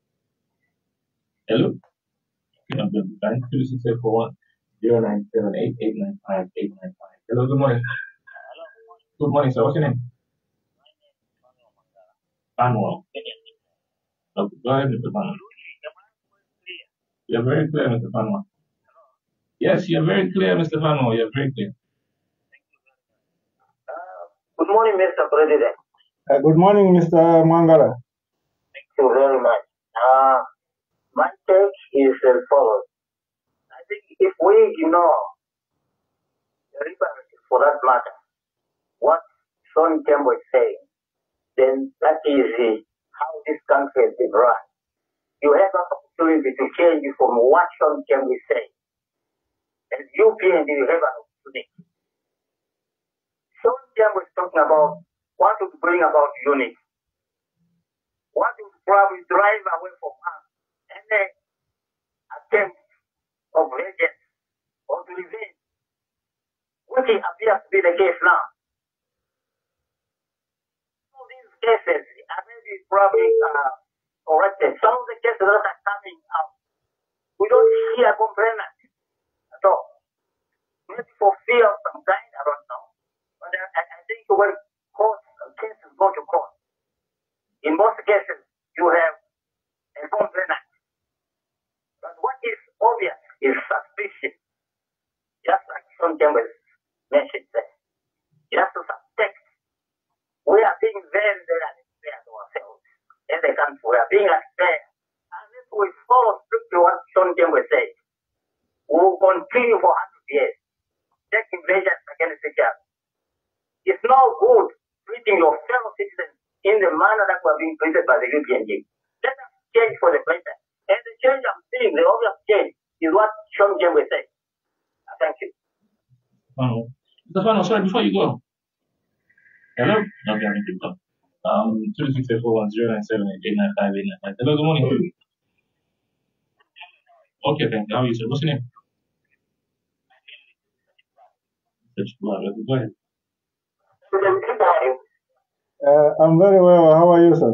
Hello. Okay, I'm good. Nine two six eight four one zero nine seven eight eight nine five eight nine five. Hello, good morning. Good morning, sir. What's your name? Manuel. Okay, go ahead, Mr. Manuel. You're very clear, Mr. Manuel. Yes, you're very clear, Mr. Manuel. You're very clear. Good morning, Mr. President. Uh, good morning, Mr. Mangala. Thank you very much. Uh, my take is as follows. I think if we ignore the liberty for that matter, what Sean Tembo is saying, then that is how this country has been run. You have an opportunity to change from what Sean Tembo is saying. And you being you have an opportunity. Sean Tembo is talking about what would bring about unity. What would probably drive away from us any attempt of vengeance or to revenge, which appears to be the case now. Of these cases are maybe probably uh, corrected. Some of the cases that are coming out, we don't see a complainant at all. Maybe for fear of some kind, I don't know. But I, I think when court cases go to court, in most cases you have a complainant. But what is obvious is suspicion. Just like Sean Tembo mentioned there. Just to suspect. We are being very, very unfair to ourselves. As a country, we are being unfair. Unless we follow strictly what Sean Tembo said, we will continue for 100 years taking measures against each other. It's no good treating your fellow citizens in the manner that we're being treated by the European Union. Let us change for the better. And the change I'm seeing, the obvious change, is what Sean Tembo said. Thank you. Fano. Mr. Fano, sorry, before you go. Hello? Okay, I'm going to Um, 264 Hello, good morning. Okay, thank you. How are you, sir? What's your name? Go ahead. Uh, I'm very well. How are you, sir?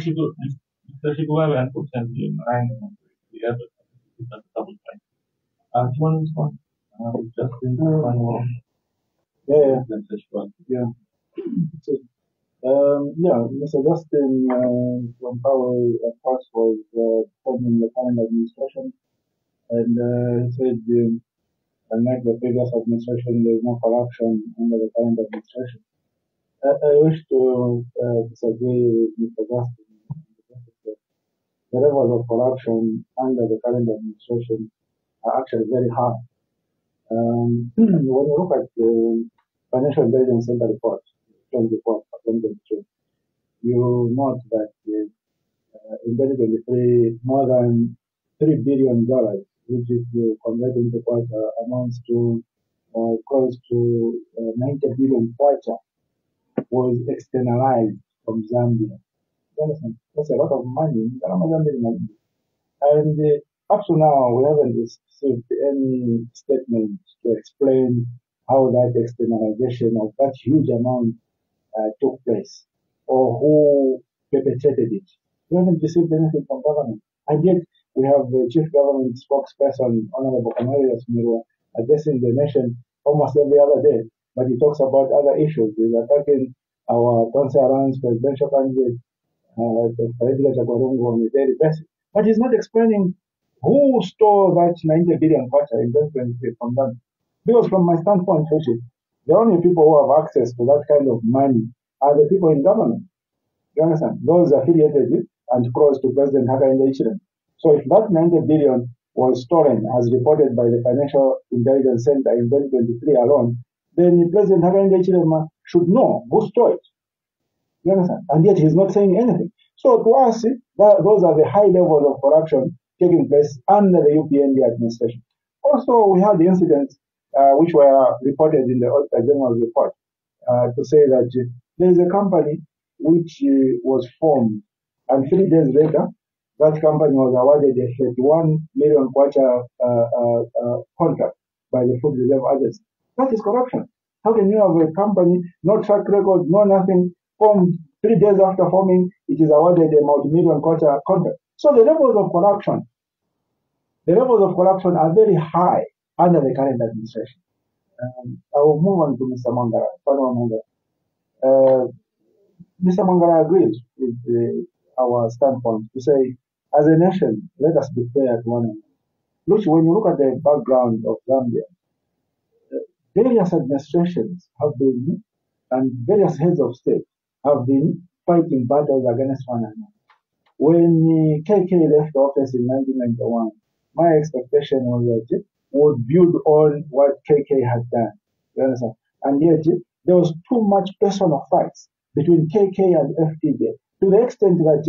Mr. Shibu, Mr. Shibwara and Cook and you, I know the other that's double point. Uh, do you want to respond? Uh, Justin, Fano, Yeah, yeah. then Mr. Shibwara. Yeah. So, um, yeah, Mr. Justin uh, from Power at first was uh, forming the current administration, and uh, he said, um, unlike the previous administration, there is no corruption corruption under the current administration are actually very high. Um, when you look at the Financial Intelligence Center report, 20 report for 2022, you note that uh, in 2023, more than $3 billion, which is uh, converted into kwacha, amounts to uh, close to uh, 90 billion kwacha, was externalized from Zambia. That's a lot of money. Zambia money. And uh, up to now, we haven't received any statement to explain how that externalization of that huge amount uh, took place or who perpetrated it. We haven't received anything from government. And yet we have the chief government spokesperson, Honorable Cornelius Mweetwa, addressing the nation almost every other day. But he talks about other issues. He's attacking our Tonse Alliance presidential candidate, uh, President Chagwa Lungu on a daily basis. But he's not explaining who stole that 90 billion kwacha in 2023 from them. Because from my standpoint, Richard, the only people who have access to that kind of money are the people in government. You understand? Those affiliated with and close to President Hakainde Hichilema. So if that 90 billion was stolen, as reported by the Financial Intelligence Center in 2023 alone, then President Hakainde Hichilema should know who stole it. You understand? And yet he's not saying anything. So to us, that, those are the high levels of corruption taking place under the UPND administration. Also, we had the incidents uh, which were reported in the Auditor General report uh, to say that uh, there is a company which uh, was formed, and three days later, that company was awarded a 31 million kwacha uh, uh, uh, contract by the Food Reserve Agency. That is corruption. How can you have a company, no track record, no nothing, formed three days after forming, it is awarded a multi-million contract. So the levels of corruption, the levels of corruption are very high under the current administration. Um, I will move on to Mr. Mangara. Uh, Mr. Mangara agrees with uh, our standpoint to say, as a nation, let us be fair to one another. Look, when you look at the background of Zambia, uh, various administrations have been, and various heads of state have been fighting battles against one another. When uh, KK left office in 1991, my expectation was that uh, would build on what KK had done. You understand? And yet, uh, there was too much personal fights between KK and FTJ to the extent that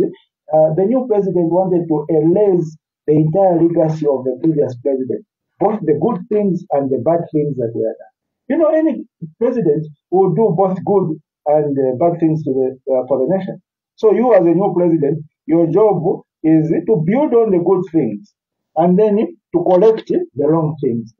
uh, the new president wanted to erase the entire legacy of the previous president, both the good things and the bad things that were done. You know, any president will do both good and uh, bad things to the, uh, for the nation. So you as a new president, your job is to build on the good things and then to collect the wrong things.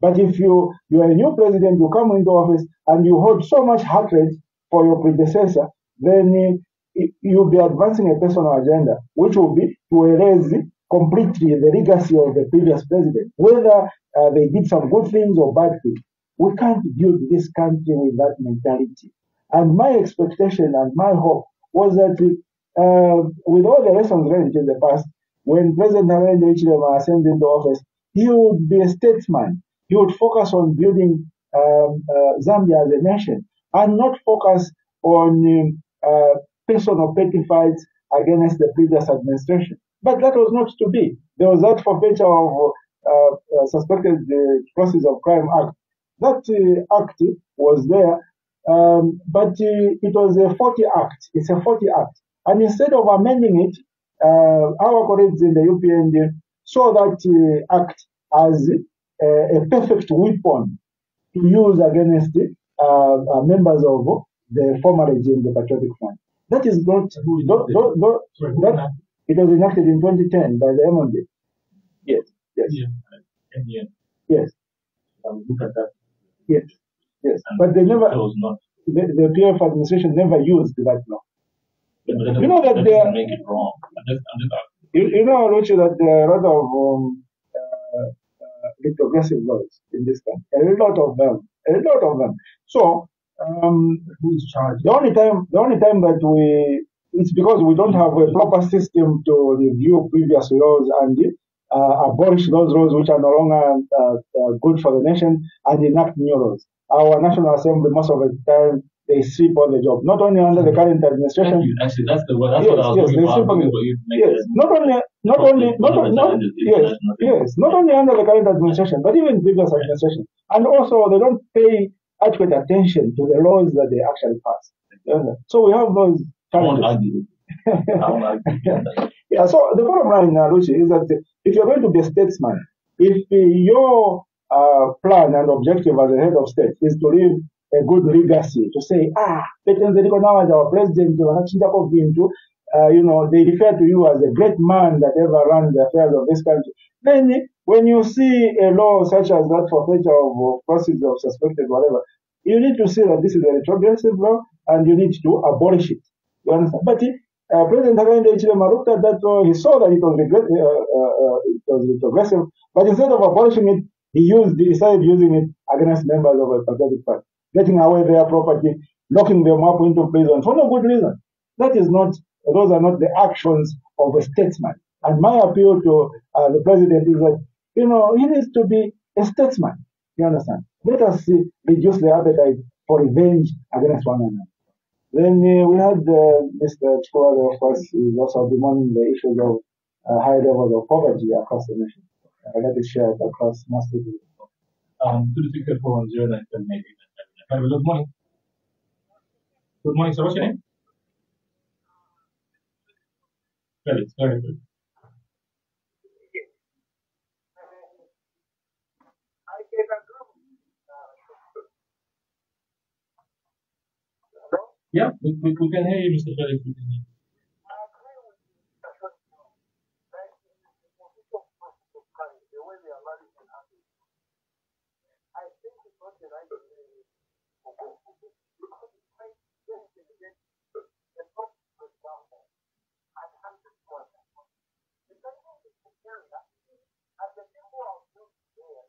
But if you, you are a new president, you come into office and you hold so much hatred for your predecessor, then uh, you'll be advancing a personal agenda, which will be to erase completely the legacy of the previous president, whether uh, they did some good things or bad things. We can't build this country with that mentality. And my expectation and my hope was that uh, with all the lessons learned in the past, when President Narendra Hichilema ascended into office, he would be a statesman. He would focus on building um, uh, Zambia as a nation and not focus on um, uh, personal petty fights against the previous administration. But that was not to be. There was that forfeiture of uh, uh, suspected uh, proceeds of crime act. That uh, act was there, um, but uh, it was a 40 act. It's a 40 act. And instead of amending it, uh, our colleagues in the UPND saw that uh, act as uh, a perfect weapon to use against members of the former regime, the Patriotic Front. That is not, not, not, not that, it was enacted in 2010 by the MMD. Yes, yes, Yeah. Yes, um, look at that. yes, yes. But they never, That not. the, the PF administration never used that law. But that You know that doesn't they are- make it wrong. I'm just, I'm just asking. You, you know, Luchi, that there are a lot of um, uh, uh, retrogressive laws in this country. A lot of them. A lot of them. So, um, Who is charged? the only time, the only time that we, it's because we don't have a proper system to review previous laws and uh, abolish those laws which are no longer uh, uh, good for the nation and enact new laws. Our National Assembly, most of the time, they sleep on the job. Not only under the current administration. Actually, that's the word. That's Yes, what I was yes, looking they for. I was simply- looking for you Yes, not only, not only, not, one of the not, yes, yes, not only under the current administration, but even previous administration. And also, they don't pay adequate attention to the laws that they actually pass. So we have those I won't challenges. argue. I won't argue. Yeah, so the bottom line, uh, Lucy, is that if you're going to be a statesman, if uh, your plan and objective as a head of state is to leave a good legacy, to say, ah, our president, uh, you know, they refer to you as a great man that ever ran the affairs of this country. Then when you see a law such as that forfeiture of uh, proceeds of suspected whatever, you need to see that this is a retrogressive law and you need to abolish it. You understand? But uh, President Hakainde looked at that law, he saw that it was, regret, uh, uh, uh, it was retrogressive, but instead of abolishing it, he used, he started using it against members of a patriotic party, getting away their property, locking them up into prison for no good reason. That is not, those are not the actions of a statesman. And my appeal to uh, the president is that, you know, he needs to be a statesman. You understand? Let us see, reduce the appetite for revenge against one another. Then uh, we had uh, Mr. Chkwale, of course, is also bemoaning the issues of uh, high levels of poverty across the nation. That is shared across most. Um, seven eight eight nine seven. Good morning. Good morning, sir. What's your name? Felix. Good. Can agree. Hello? Yeah, we, we, we can hear you, Mr. Felix. We can hear you. I agree with Mr. Shonko. That is the position of the country, the way they are managing it. I think it's not the right way to go. Because it's quite sensitive against the top, for example, at 100 percent. The country is Nigeria, and the people of this there, you may find that within six months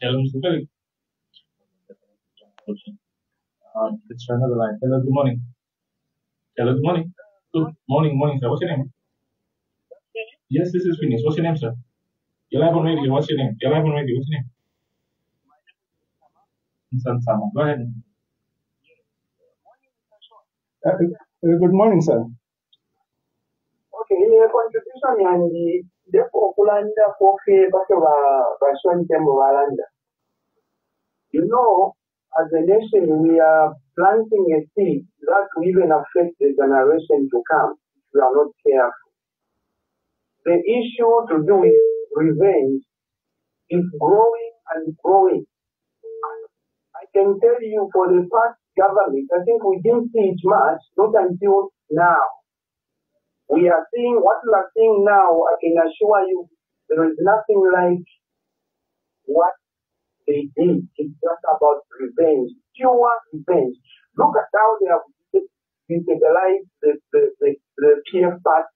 Hello, Mr. Felix. Um, let's try another line. Hello, good morning. Hello, good morning. Good morning, morning, sir. What's your name? Yes, this is Phineas. What's your name, sir? You're live on radio. What's your name? You're live on radio. What's your name? Insan Sama. Go ahead. Uh, uh, good morning, sir. Okay, ile contribution yangi depo okulanda kofe bake ba basonte mu balanda. You know, as a nation, we are planting a seed that will even affect the generation to come if we are not careful. The issue to do with revenge is growing and growing. I can tell you for the past government, I think we didn't see it much, not until now. We are seeing what we are seeing now, I can assure you, there is nothing like what they did. It's just about revenge, pure revenge. Look at how they have destabilized the, the, the, the PF party.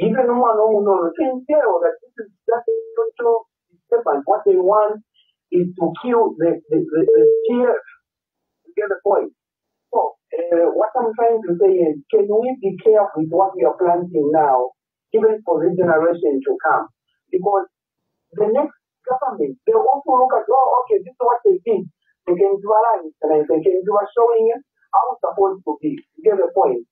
Even one who knows can tell that this is just a total disturbance. What they want is to kill the, the, the, the. You get the point? So, uh, what I'm trying to say is, can we be careful with what we are planting now, even for this generation to come? Because the next government, they also look at, oh, okay, this is what they did. They can do and they can do a showing how it's supposed to be. You get the point?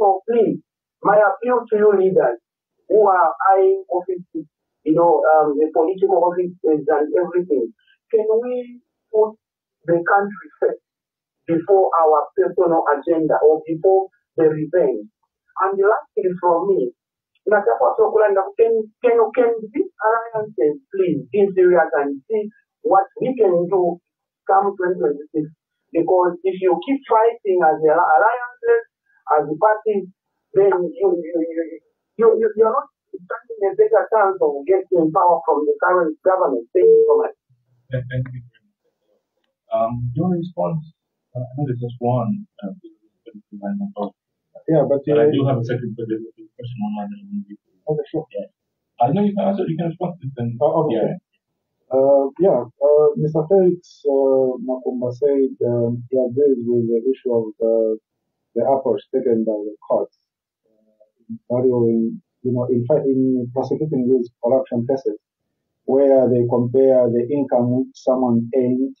So, please, my appeal to you leaders who are eyeing offices, you know, um, the political offices and everything, can we put the country first? Before our personal agenda or before the revenge. And the last thing from me, can, can, can these alliances please be serious and see what we can do come 2026? Because if you keep fighting as alliances, as parties, then you, you, you, you, you, you're not standing a better chance of getting power from the current government. Thank you so much. Thank you. Um, your response, I think it's just one. Uh, Yeah, but, but I uh, do have a second but there's a question online that I want to read. okay, sure. Yeah. I know you can answer, you can respond to it. Oh, okay. Yeah. Uh, yeah, uh, Mr. Felix uh, Makumba said um, he agrees with the issue of uh, the approach taken by the courts uh, in you know, in fact, in prosecuting these corruption cases, where they compare the income which someone earned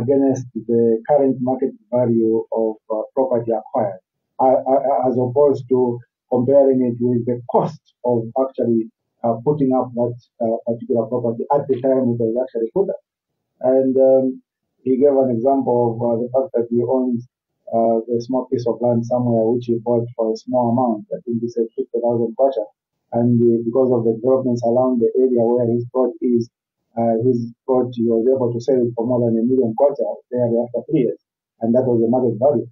against the current market value of uh, property acquired, uh, uh, as opposed to comparing it with the cost of actually uh, putting up that uh, particular property at the time it was actually put up. And um, he gave an example of uh, the fact that he owns uh, a small piece of land somewhere which he bought for a small amount. I think he said 50,000 kwacha. And uh, because of the developments around the area where his plot is, uh, his he was able to sell it for more than a million kwacha there after three years. And that was the market value.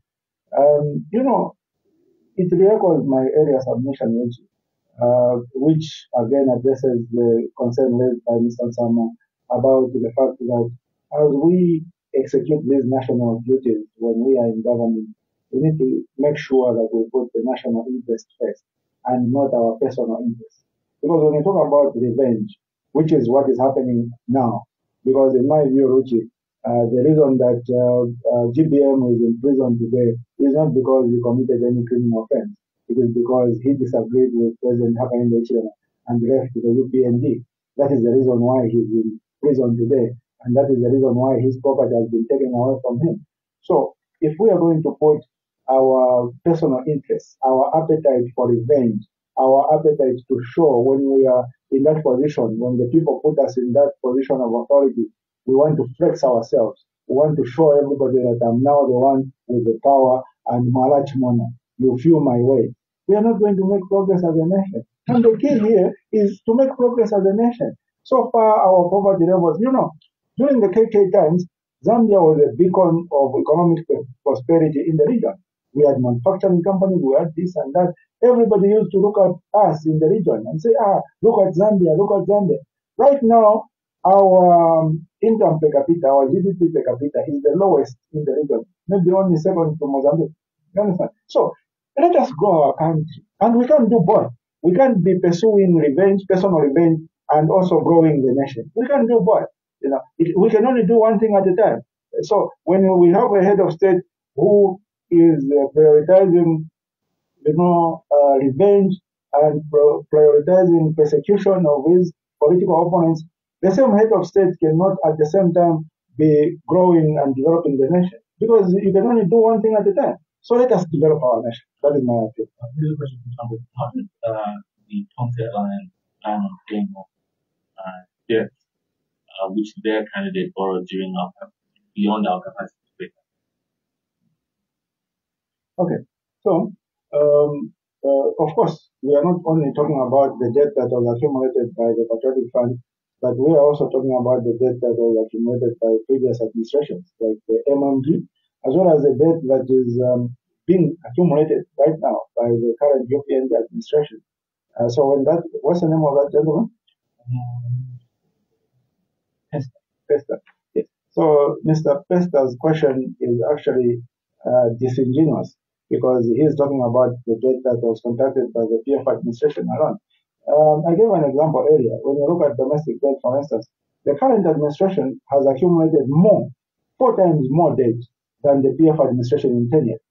Um, you know, it re-echoes my earlier submission, which, uh, which again addresses the concern raised by Mr. Sama about the fact that as we execute these national duties when we are in government, we need to make sure that we put the national interest first and not our personal interest. Because when you talk about revenge, which is what is happening now, because in my view, Ruchi, uh, the reason that uh, uh, GBM is in prison today is not because he committed any criminal offense. It is because he disagreed with President Hakainde Hichilema and left the UPND. That is the reason why he's in prison today. And that is the reason why his property has been taken away from him. So if we are going to put our personal interests, our appetite for revenge, our appetite to show when we are in that position, when the people put us in that position of authority, we want to flex ourselves. We want to show everybody that I'm now the one with the power and Malach Mona. You feel my way. We are not going to make progress as a nation. And the key here is to make progress as a nation. So far, our poverty levels, you know, during the KK times, Zambia was a beacon of economic prosperity in the region. We had manufacturing companies, we had this and that. Everybody used to look at us in the region and say, ah, look at Zambia, look at Zambia. Right now, our um, income per capita, our GDP per capita is the lowest in the region, maybe only second to Mozambique. You understand? So let us grow our country. And we can do both. We can't be pursuing revenge, personal revenge, and also growing the nation. We can do both. You know, it, we can only do one thing at a time. So when we have a head of state who is uh, prioritizing, you know, uh, revenge and prioritizing persecution of his political opponents, the same head of state cannot at the same time be growing and developing the nation because you can only do one thing at a time. So let us develop our nation. That is my opinion. Here's a question from. How did uh, the Tonse Alliance plan on paying off uh, debt, uh, which their candidate borrowed during our beyond our capacity? Okay. So, um, uh, of course, we are not only talking about the debt that was accumulated by the Patriotic Front, but we are also talking about the debt that was accumulated by previous administrations, like the MMD, as well as the debt that is um, being accumulated right now by the current UPND administration. Uh, so when that, what's the name of that gentleman? Pesta. Pesta. Yes. So Mr. Pesta's question is actually uh, disingenuous because he is talking about the debt that was contracted by the PF administration alone. Um, I gave an example earlier. When you look at domestic debt, for instance, the current administration has accumulated more, four times more debt than the PF administration in 10 years.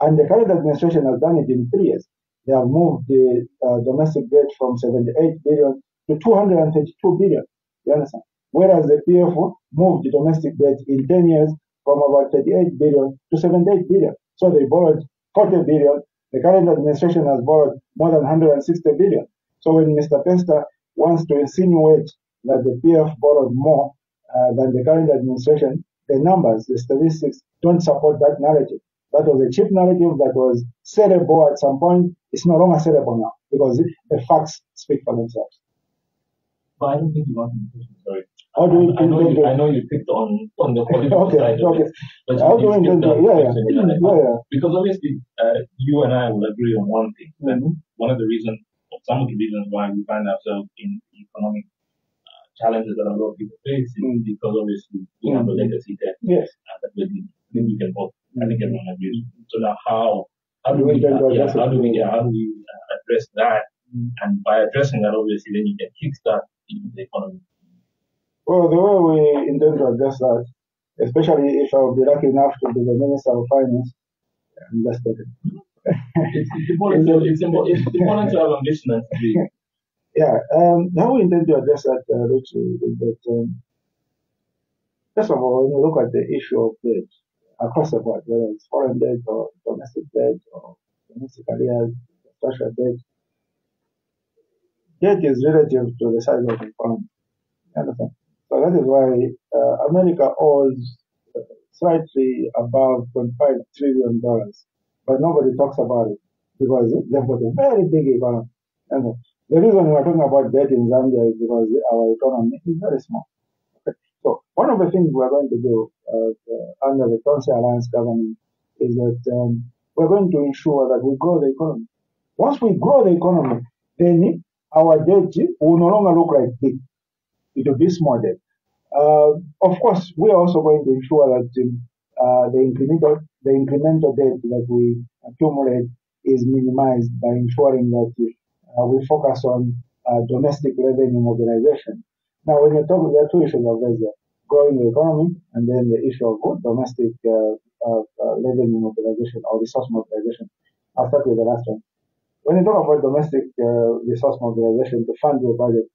And the current administration has done it in three years. They have moved the uh, domestic debt from 78 billion to 232 billion. You understand? Whereas the PF moved the domestic debt in 10 years from about 38 billion to 78 billion. So they borrowed 40 billion. The current administration has borrowed more than 160 billion. So when Mr. Pesta wants to insinuate that the PF borrowed more uh, than the current administration, the numbers, the statistics don't support that narrative. That was a cheap narrative that was sellable at some point. It's no longer sellable now because the facts speak for themselves. But I don't think you sorry. How do you I know you, I know you picked on on the political Okay, side okay. it, but How do you intend to- yeah, yeah. question. Yeah, yeah. Because obviously, uh, you and I will agree on one thing Mhm. one of the reasons, or some of the reasons why we find ourselves in economic uh, challenges that a lot of people face is Mm. because obviously we have a Mhm. legacy debt Yes. uh, that we we can both. I think everyone agrees. So now, how how do We yeah, address how do we yeah, how do we uh, address that? Mm. And by addressing that, obviously, then you can kickstart the economy. Well, the way we intend to address that, especially if I will be lucky enough to be the Minister of Finance, I'm just. It's, it's important. To, it's, impo- it's important to have ambition. Yeah, um, how we intend to address that, uh, Rich, is that, um, first of all, when you look at the issue of debt across the board, whether it's foreign debt or domestic debt or domestic arrears, social debt, debt is relative to the size of the economy. You understand? So that is why uh, America owes slightly above 0.5 trillion dollars, but nobody talks about it because they've got a very big economy. And the reason we're talking about debt in Zambia is because our economy is very small. So one of the things we're going to do uh, under the Tonse Alliance government is that um, we're going to ensure that we grow the economy. Once we grow the economy, then our debt will no longer look like big. Will be small. Uh, of course, we are also going to ensure that um, uh, the incremental the incremental debt that we accumulate is minimized by ensuring that uh, we focus on uh, domestic revenue mobilization. Now, when you talk, there are two issues of this: growing the economy, and then the issue of domestic uh, uh, revenue mobilization or resource mobilization. I'll start with the last one. When you talk about domestic resource mobilization to fund your budget,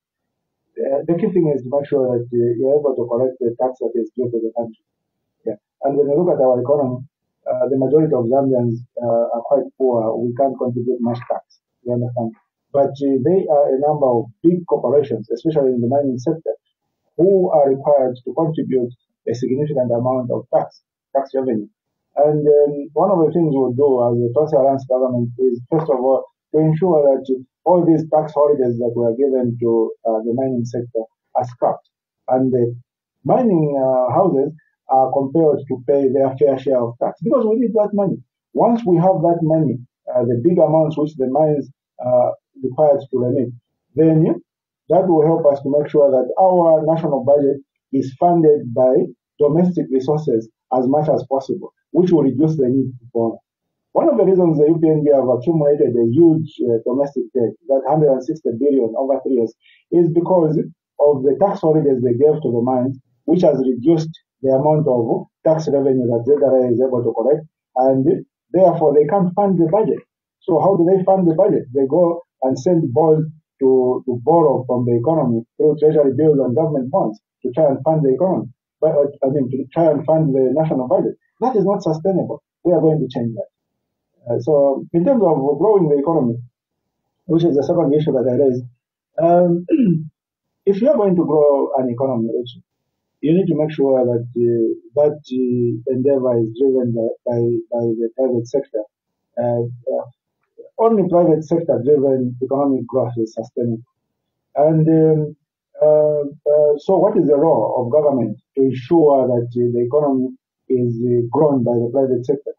the key thing is to make sure that uh, you're able to collect the tax that is due to the country. Yeah. And when you look at our economy, uh, the majority of Zambians uh, are quite poor. We can't contribute much tax. You understand? But uh, they are a number of big corporations, especially in the mining sector, who are required to contribute a significant amount of tax, tax revenue. And um, one of the things we'll do as a Alliance government is, first of all, to ensure that all these tax holidays that were given to uh, the mining sector are scrapped. And the mining uh, houses are compelled to pay their fair share of tax because we need that money. Once we have that money, uh, the big amounts which the mines are required to remit, then that will help us to make sure that our national budget is funded by domestic resources as much as possible, which will reduce the need for one of the reasons the UPND have accumulated a huge uh, domestic debt, that 160 billion over three years, is because of the tax holidays they gave to the mines, which has reduced the amount of tax revenue that ZRA is able to collect, and therefore they can't fund the budget. So how do they fund the budget? They go and send bonds to, to borrow from the economy through treasury bills and government bonds to try and fund the economy. But, uh, I mean, to try and fund the national budget. That is not sustainable. We are going to change that. Uh, so in terms of growing the economy, which is the second issue that I raised, um, if you're going to grow an economy, you need to make sure that uh, that uh, endeavor is driven by, by, the private sector. Uh, uh, only private sector driven economic growth is sustainable. And um, uh, so, what is the role of government to ensure that the economy is grown by the private sector?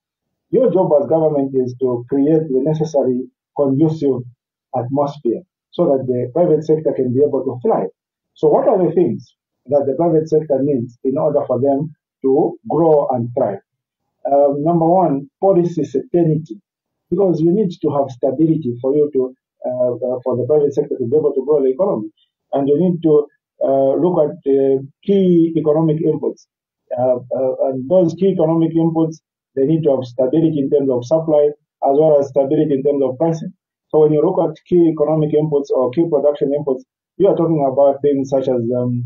Your job as government is to create the necessary conducive atmosphere so that the private sector can be able to thrive. So what are the things that the private sector needs in order for them to grow and thrive? Um, number one, policy certainty, because you need to have stability for you to uh, uh, for the private sector to be able to grow the economy, and you need to uh, look at the key economic inputs, uh, uh, and those key economic inputs they need to have stability in terms of supply as well as stability in terms of pricing. So when you look at key economic inputs or key production inputs, you are talking about things such as um,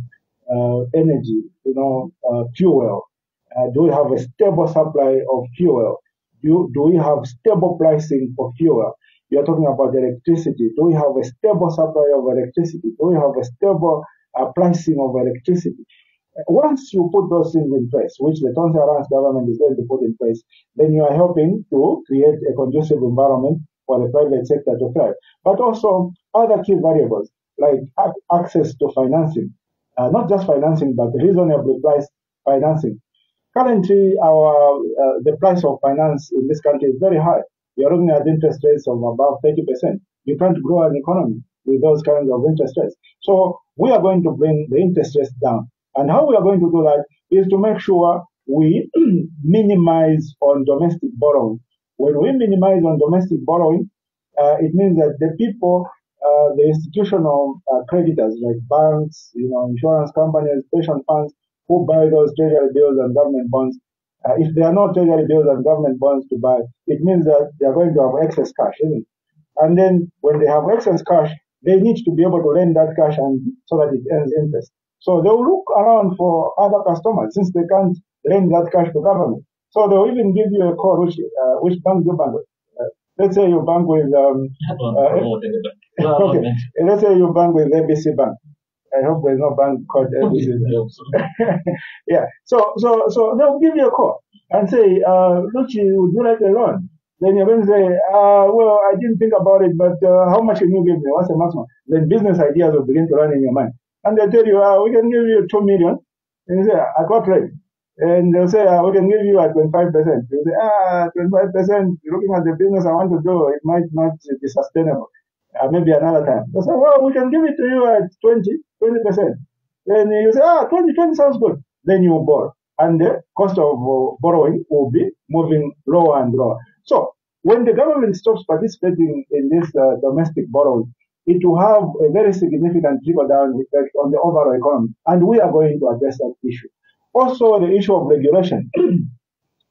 uh, energy, you know, uh, fuel. Uh, do we have a stable supply of fuel? Do, do we have stable pricing for fuel? You are talking about electricity. Do we have a stable supply of electricity? Do we have a stable uh, pricing of electricity? Once you put those things in place, which the Alliance government is going to put in place, then you are helping to create a conducive environment for the private sector to thrive. But also other key variables like access to financing, uh, not just financing, but reasonably priced financing. Currently, our uh, the price of finance in this country is very high. We are looking at interest rates of about 30%. You can't grow an economy with those kinds of interest rates. So we are going to bring the interest rates down. And how we are going to do that is to make sure we minimize on domestic borrowing. When we minimize on domestic borrowing, uh, it means that the people, uh, the institutional uh, creditors like banks, you know, insurance companies, pension funds, who buy those treasury bills and government bonds, uh, if there are no treasury bills and government bonds to buy, it means that they are going to have excess cash, isn't it? And then when they have excess cash, they need to be able to lend that cash and so that it earns interest. So they will look around for other customers since they can't lend that cash to government. So they will even give you a call which uh, which bank you bank with. Uh, let's say you bank with um, uh, okay. let's say you bank with ABC Bank. I hope there's no bank called ABC. Yeah, so yeah. So so so they'll give you a call and say, uh, Luchi, would you like a loan? Then you're going to say, uh, well, I didn't think about it, but uh, how much can you give me? What's the maximum? Then business ideas will begin to run in your mind. And they tell you, uh, we can give you 2 million. And you say, at what rate? And they'll say, uh, we can give you at 25%. You say, ah, 25%, looking at the business I want to do, it might not be sustainable. Uh, maybe another time. They say, well, we can give it to you at 20, 20%. Then you say, ah, 20, 20 sounds good. Then you borrow. And the cost of uh, borrowing will be moving lower and lower. So when the government stops participating in this uh, domestic borrowing, it will have a very significant trickle down effect on the overall economy. And we are going to address that issue. Also, the issue of regulation.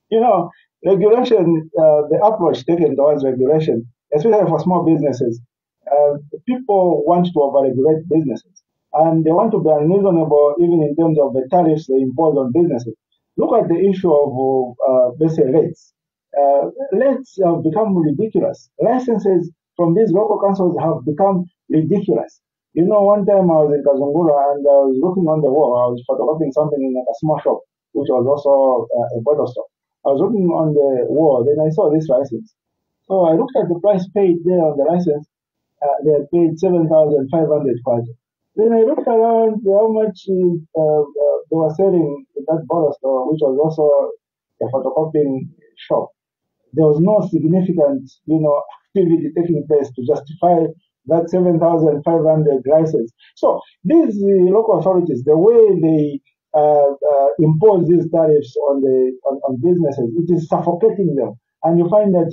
you know, regulation, uh, the approach taken towards regulation, especially for small businesses, uh, people want to overregulate businesses. And they want to be unreasonable even in terms of the tariffs they impose on businesses. Look at the issue of, uh, let's rates. Uh, rates have become ridiculous. Licenses from these local councils have become ridiculous. You know, one time I was in Kazungula and I was looking on the wall. I was photographing something in a small shop, which was also uh, a bottle store. I was looking on the wall, then I saw this license. So I looked at the price paid there on the license. Uh, they had paid 7,500 kwacha. Then I looked around how much uh, uh, they were selling in that bottle store, which was also a photocopying shop. There was no significant, you know, activity taking place to justify that 7,500 license. So these uh, local authorities, the way they uh, uh, impose these tariffs on the on, on, businesses, it is suffocating them, and you find that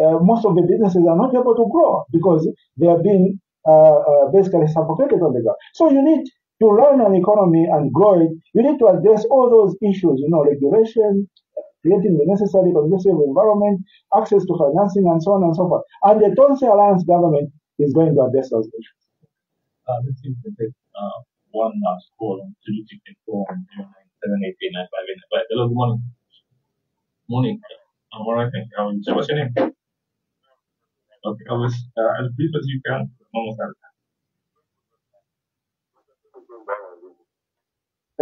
uh, most of the businesses are not able to grow because they are being uh, uh, basically suffocated on the ground. So you need to run an economy and grow it. You need to address all those issues, you know, regulation, creating the necessary conducive environment, access to financing, and so on and so forth. And the Tonse Alliance government is going to address those issues. uh, let's see if we take uh, one last call on two six eight four and zero nine seven eight eight nine five eight nine five. Hello, good morning. Morning. I'm alright, thank you. How are you? So what's your name? Okay, I was uh, as brief as you can. Almost out of time. Uh,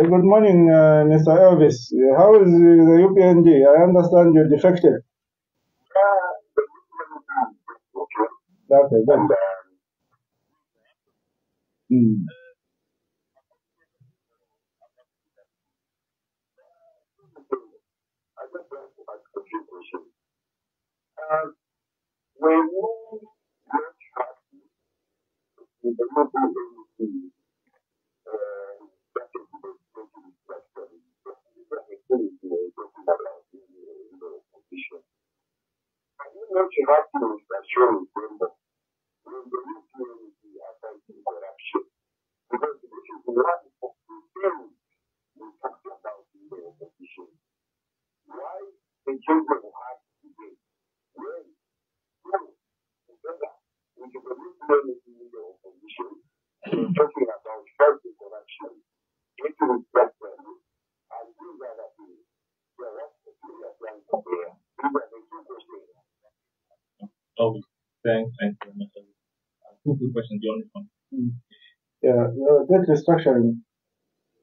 good morning, uh, Mr. Elvis. Uh, How is uh, the UPND? I understand you defected. Okay, good. Mm. Uh, when you get happy, you cannot do anything. Uh, that is the basic question. That is the thing we are talking about in the in the opposition. And you know, you have to assure remember when the Talking about fighting corruption, getting respect and these are Okay, thanks, thanks very much. Two good questions. The only one. Yeah, uh, debt restructuring.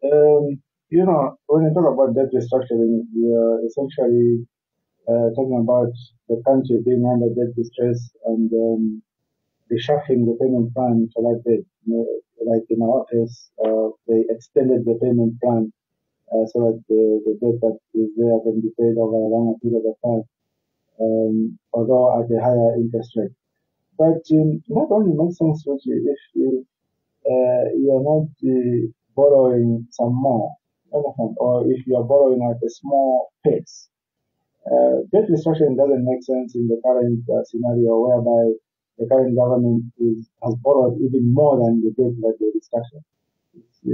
Um, you know, when you talk about debt restructuring, we are essentially uh, talking about the country being under debt distress and um, reshuffling the payment plan for that debt. You like in our case, uh, they extended the payment plan uh, so that the, the debt that is there can be paid over a longer period of time, um, although at a higher interest rate. But um, that only makes sense if you, uh, you are not uh, borrowing some more, or if you are borrowing at a small pace. Uh, debt restructuring doesn't make sense in the current uh, scenario whereby the current government is, has borrowed even more than the debt that they restructured.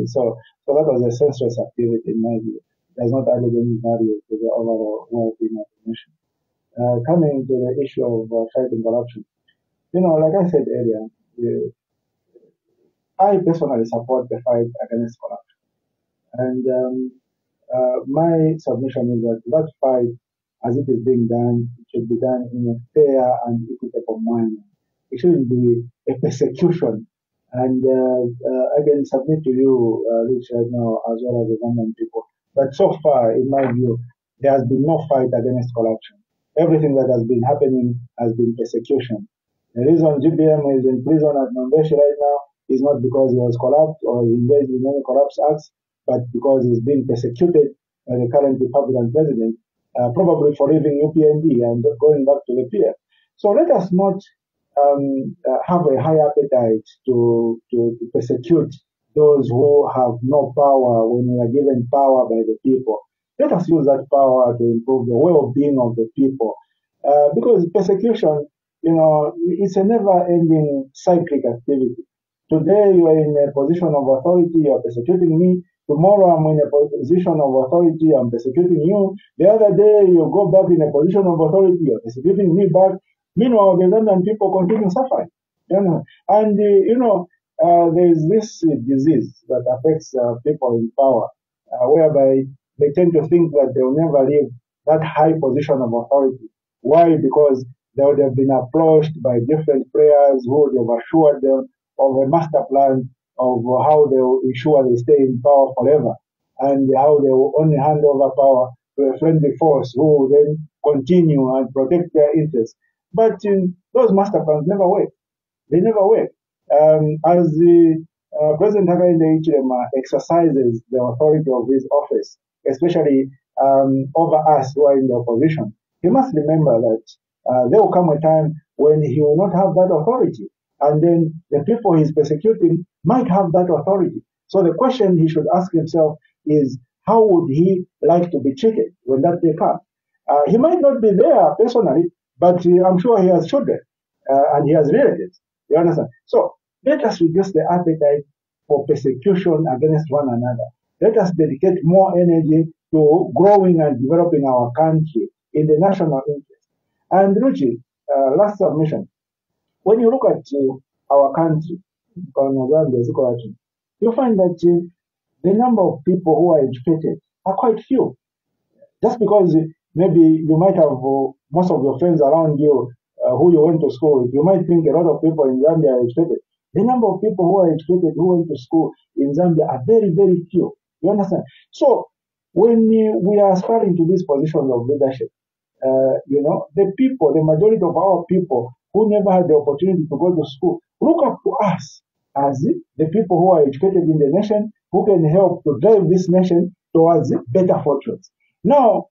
So, so that was a senseless activity in my view. It does not add any value to the overall well-being of the nation. Uh, coming to the issue of uh, fighting corruption, you know, like I said earlier, uh, I personally support the fight against corruption. And um, uh, my submission is that that fight, as it is being done, it should be done in a fair and equitable manner. It shouldn't be a persecution And uh, uh, I can submit to you, uh, right now, as well as the Zambian people. But so far, in my view, there has been no fight against corruption. Everything that has been happening has been persecution. The reason GBM is in prison at Mwembeshi right now is not because he was corrupt or engaged in any corrupt acts, but because he's being persecuted by the current Republican president, uh, probably for leaving UPND and going back to the PF. So let us not um, uh, have a high appetite to, to, to persecute those who have no power when we are given power by the people. Let us use that power to improve the well-being of the people. Uh, because persecution, you know, it's a never-ending cyclic activity. Today you are in a position of authority, you are persecuting me. Tomorrow I'm in a position of authority, I'm persecuting you. The other day you go back in a position of authority, you're persecuting me back. Meanwhile, the London people continue suffering. You know, and uh, you know, uh, there is this disease that affects uh, people in power, whereby they tend to think that they will never leave that high position of authority. Why? Because they would have been approached by different players who would have assured them of a master plan of how they will ensure they stay in power forever and how they will only hand over power to a friendly force who will then continue and protect their interests. But um, those master plans never work. They never work. Um, as the uh, President Hakainde Hichilema exercises the authority of his office, especially um, over us who are in the opposition, he must remember that uh, there will come a time when he will not have that authority. And then the people he's persecuting might have that authority. So the question he should ask himself is, how would he like to be treated when that day comes? Uh, he might not be there personally, but uh, I'm sure he has children uh, and he has relatives. You understand? So let us reduce the appetite for persecution against one another. Let us dedicate more energy to growing and developing our country in the national interest. And Ruchi, uh, last submission. When you look at uh, our country, you find that uh, the number of people who are educated are quite few. Just because maybe you might have uh, most of your friends around you uh, who you went to school with, you might think a lot of people in Zambia are educated. The number of people who are educated who went to school in Zambia are very, very few. You understand? So when we are aspiring to these positions of leadership, uh, you know, the people, the majority of our people who never had the opportunity to go to school, look up to us as the people who are educated in the nation, who can help to drive this nation towards better fortunes. Now,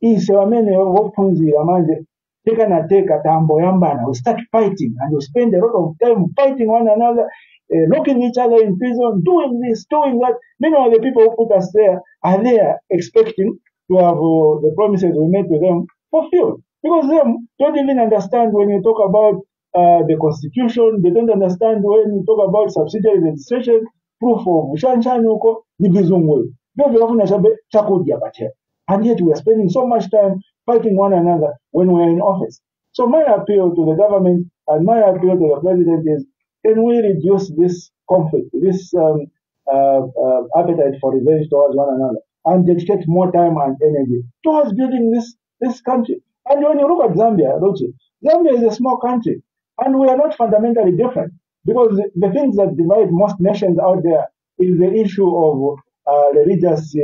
ise wamene vophunzira manje tekanateka tamboyambana we start fighting and we spend a lot of time fighting one another uh, locking each other in prison doing this doing that. Meanwhile the people who put us there are there expecting to have uh, the promises we made to them fulfilled. Because them don't even understand when you talk about uh, the constitution they don't understand when you talk about subsidiary legislation proof of ushanshani huko ni vizungu vyo vinafuna chabe chakudya pachela and yet we are spending so much time fighting one another when we are in office. So my appeal to the government and my appeal to the president is, can we reduce this conflict, this um, uh, uh, appetite for revenge towards one another, and dedicate more time and energy towards building this this country? And when you look at Zambia, Rochi, Zambia is a small country, and we are not fundamentally different because the, the things that divide most nations out there is the issue of uh, religious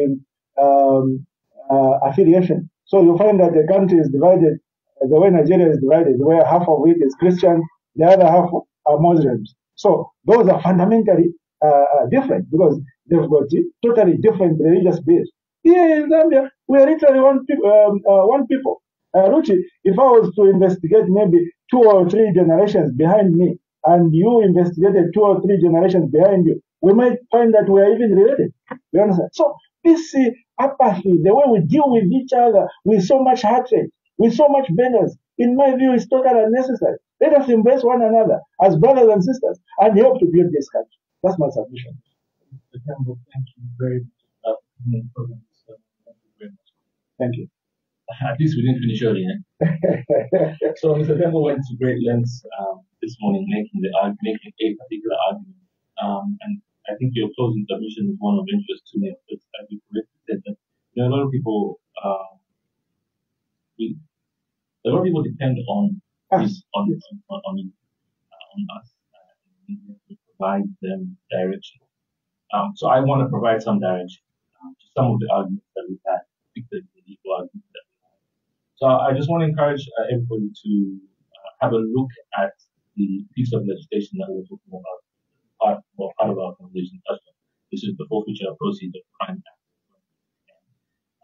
um, affiliation. So you find that the country is divided the way Nigeria is divided, where half of it is Christian, the other half are Muslims. So those are fundamentally uh, uh different because they've got totally different religious base. Here in Zambia, we are literally one, um, uh, one people. Uh, Ruchi, if I was to investigate maybe two or three generations behind me, and you investigated two or three generations behind you, we might find that we are even related. You understand? So this uh, apathy, the way we deal with each other with so much hatred, with so much bitterness, in my view, is totally unnecessary. Let us embrace one another as brothers and sisters and help to build this country. That's my submission. Mr. Tembo, thank you very much for the program. Thank you very much. Thank you. At least we didn't finish early, eh? so Mr. Tembo went to great lengths um, this morning making the making a particular argument, um, and I think your closing submission is one of interest to me. Because as you correctly said that there are a lot of people, uh, we, a lot of people depend on this, on on on, on, on us. Uh, provide them direction. Um, so I want to provide some direction um, to some of the arguments that we've had, particularly the legal arguments that we had. So I just want to encourage uh, everybody to uh, have a look at the piece of legislation that we're talking about, part, well, part of our conversation. This is the forfeiture of proceeds of crime.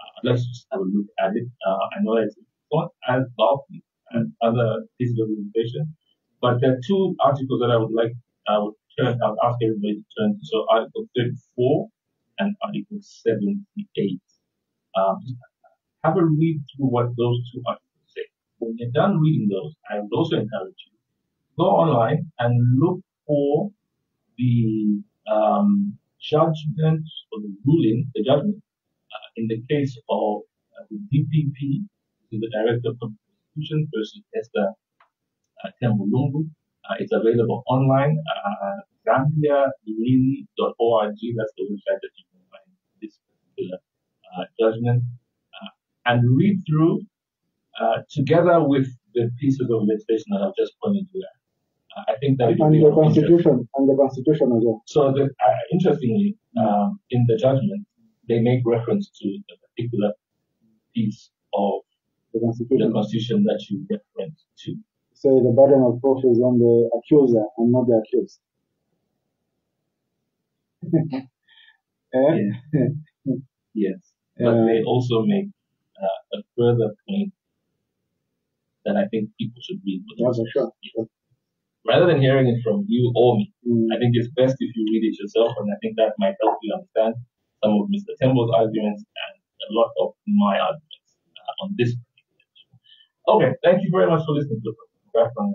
Uh, let's just have a look at it. Uh, I know it's not as bulky as other pieces of information, but there are two articles that I would like, I would turn, I would ask everybody to turn to. So Article 34 and Article 78. Um, have a read through what those two articles say. When you're done reading those, I would also encourage you go online and look for the um, judgment or the ruling, the judgment uh, in the case of uh, the DPP, the Director of Prosecution versus Esther uh, Tembulungu. Uh, it's available online, uh, zambialii.org. That's the website that you can find this particular uh, judgment. Uh, and read through uh, together with the pieces of legislation that I've just pointed to. Uh, I think that And the constitution, and the constitution as well. So, the, uh, interestingly, um, in the judgment, they make reference to a particular piece of The the constitution. constitution that you reference to. So the burden of proof is on the accuser and not the accused. Eh? Yes. But Uh, they also make uh, a further point that I think people should read Yeah, sure. Rather than hearing it from you or me, Mm. I think it's best if you read it yourself, and I think that might help you understand some of Mr. Tembo's arguments and a lot of my arguments uh, on this particular issue. Okay, thank you very much for listening to the program.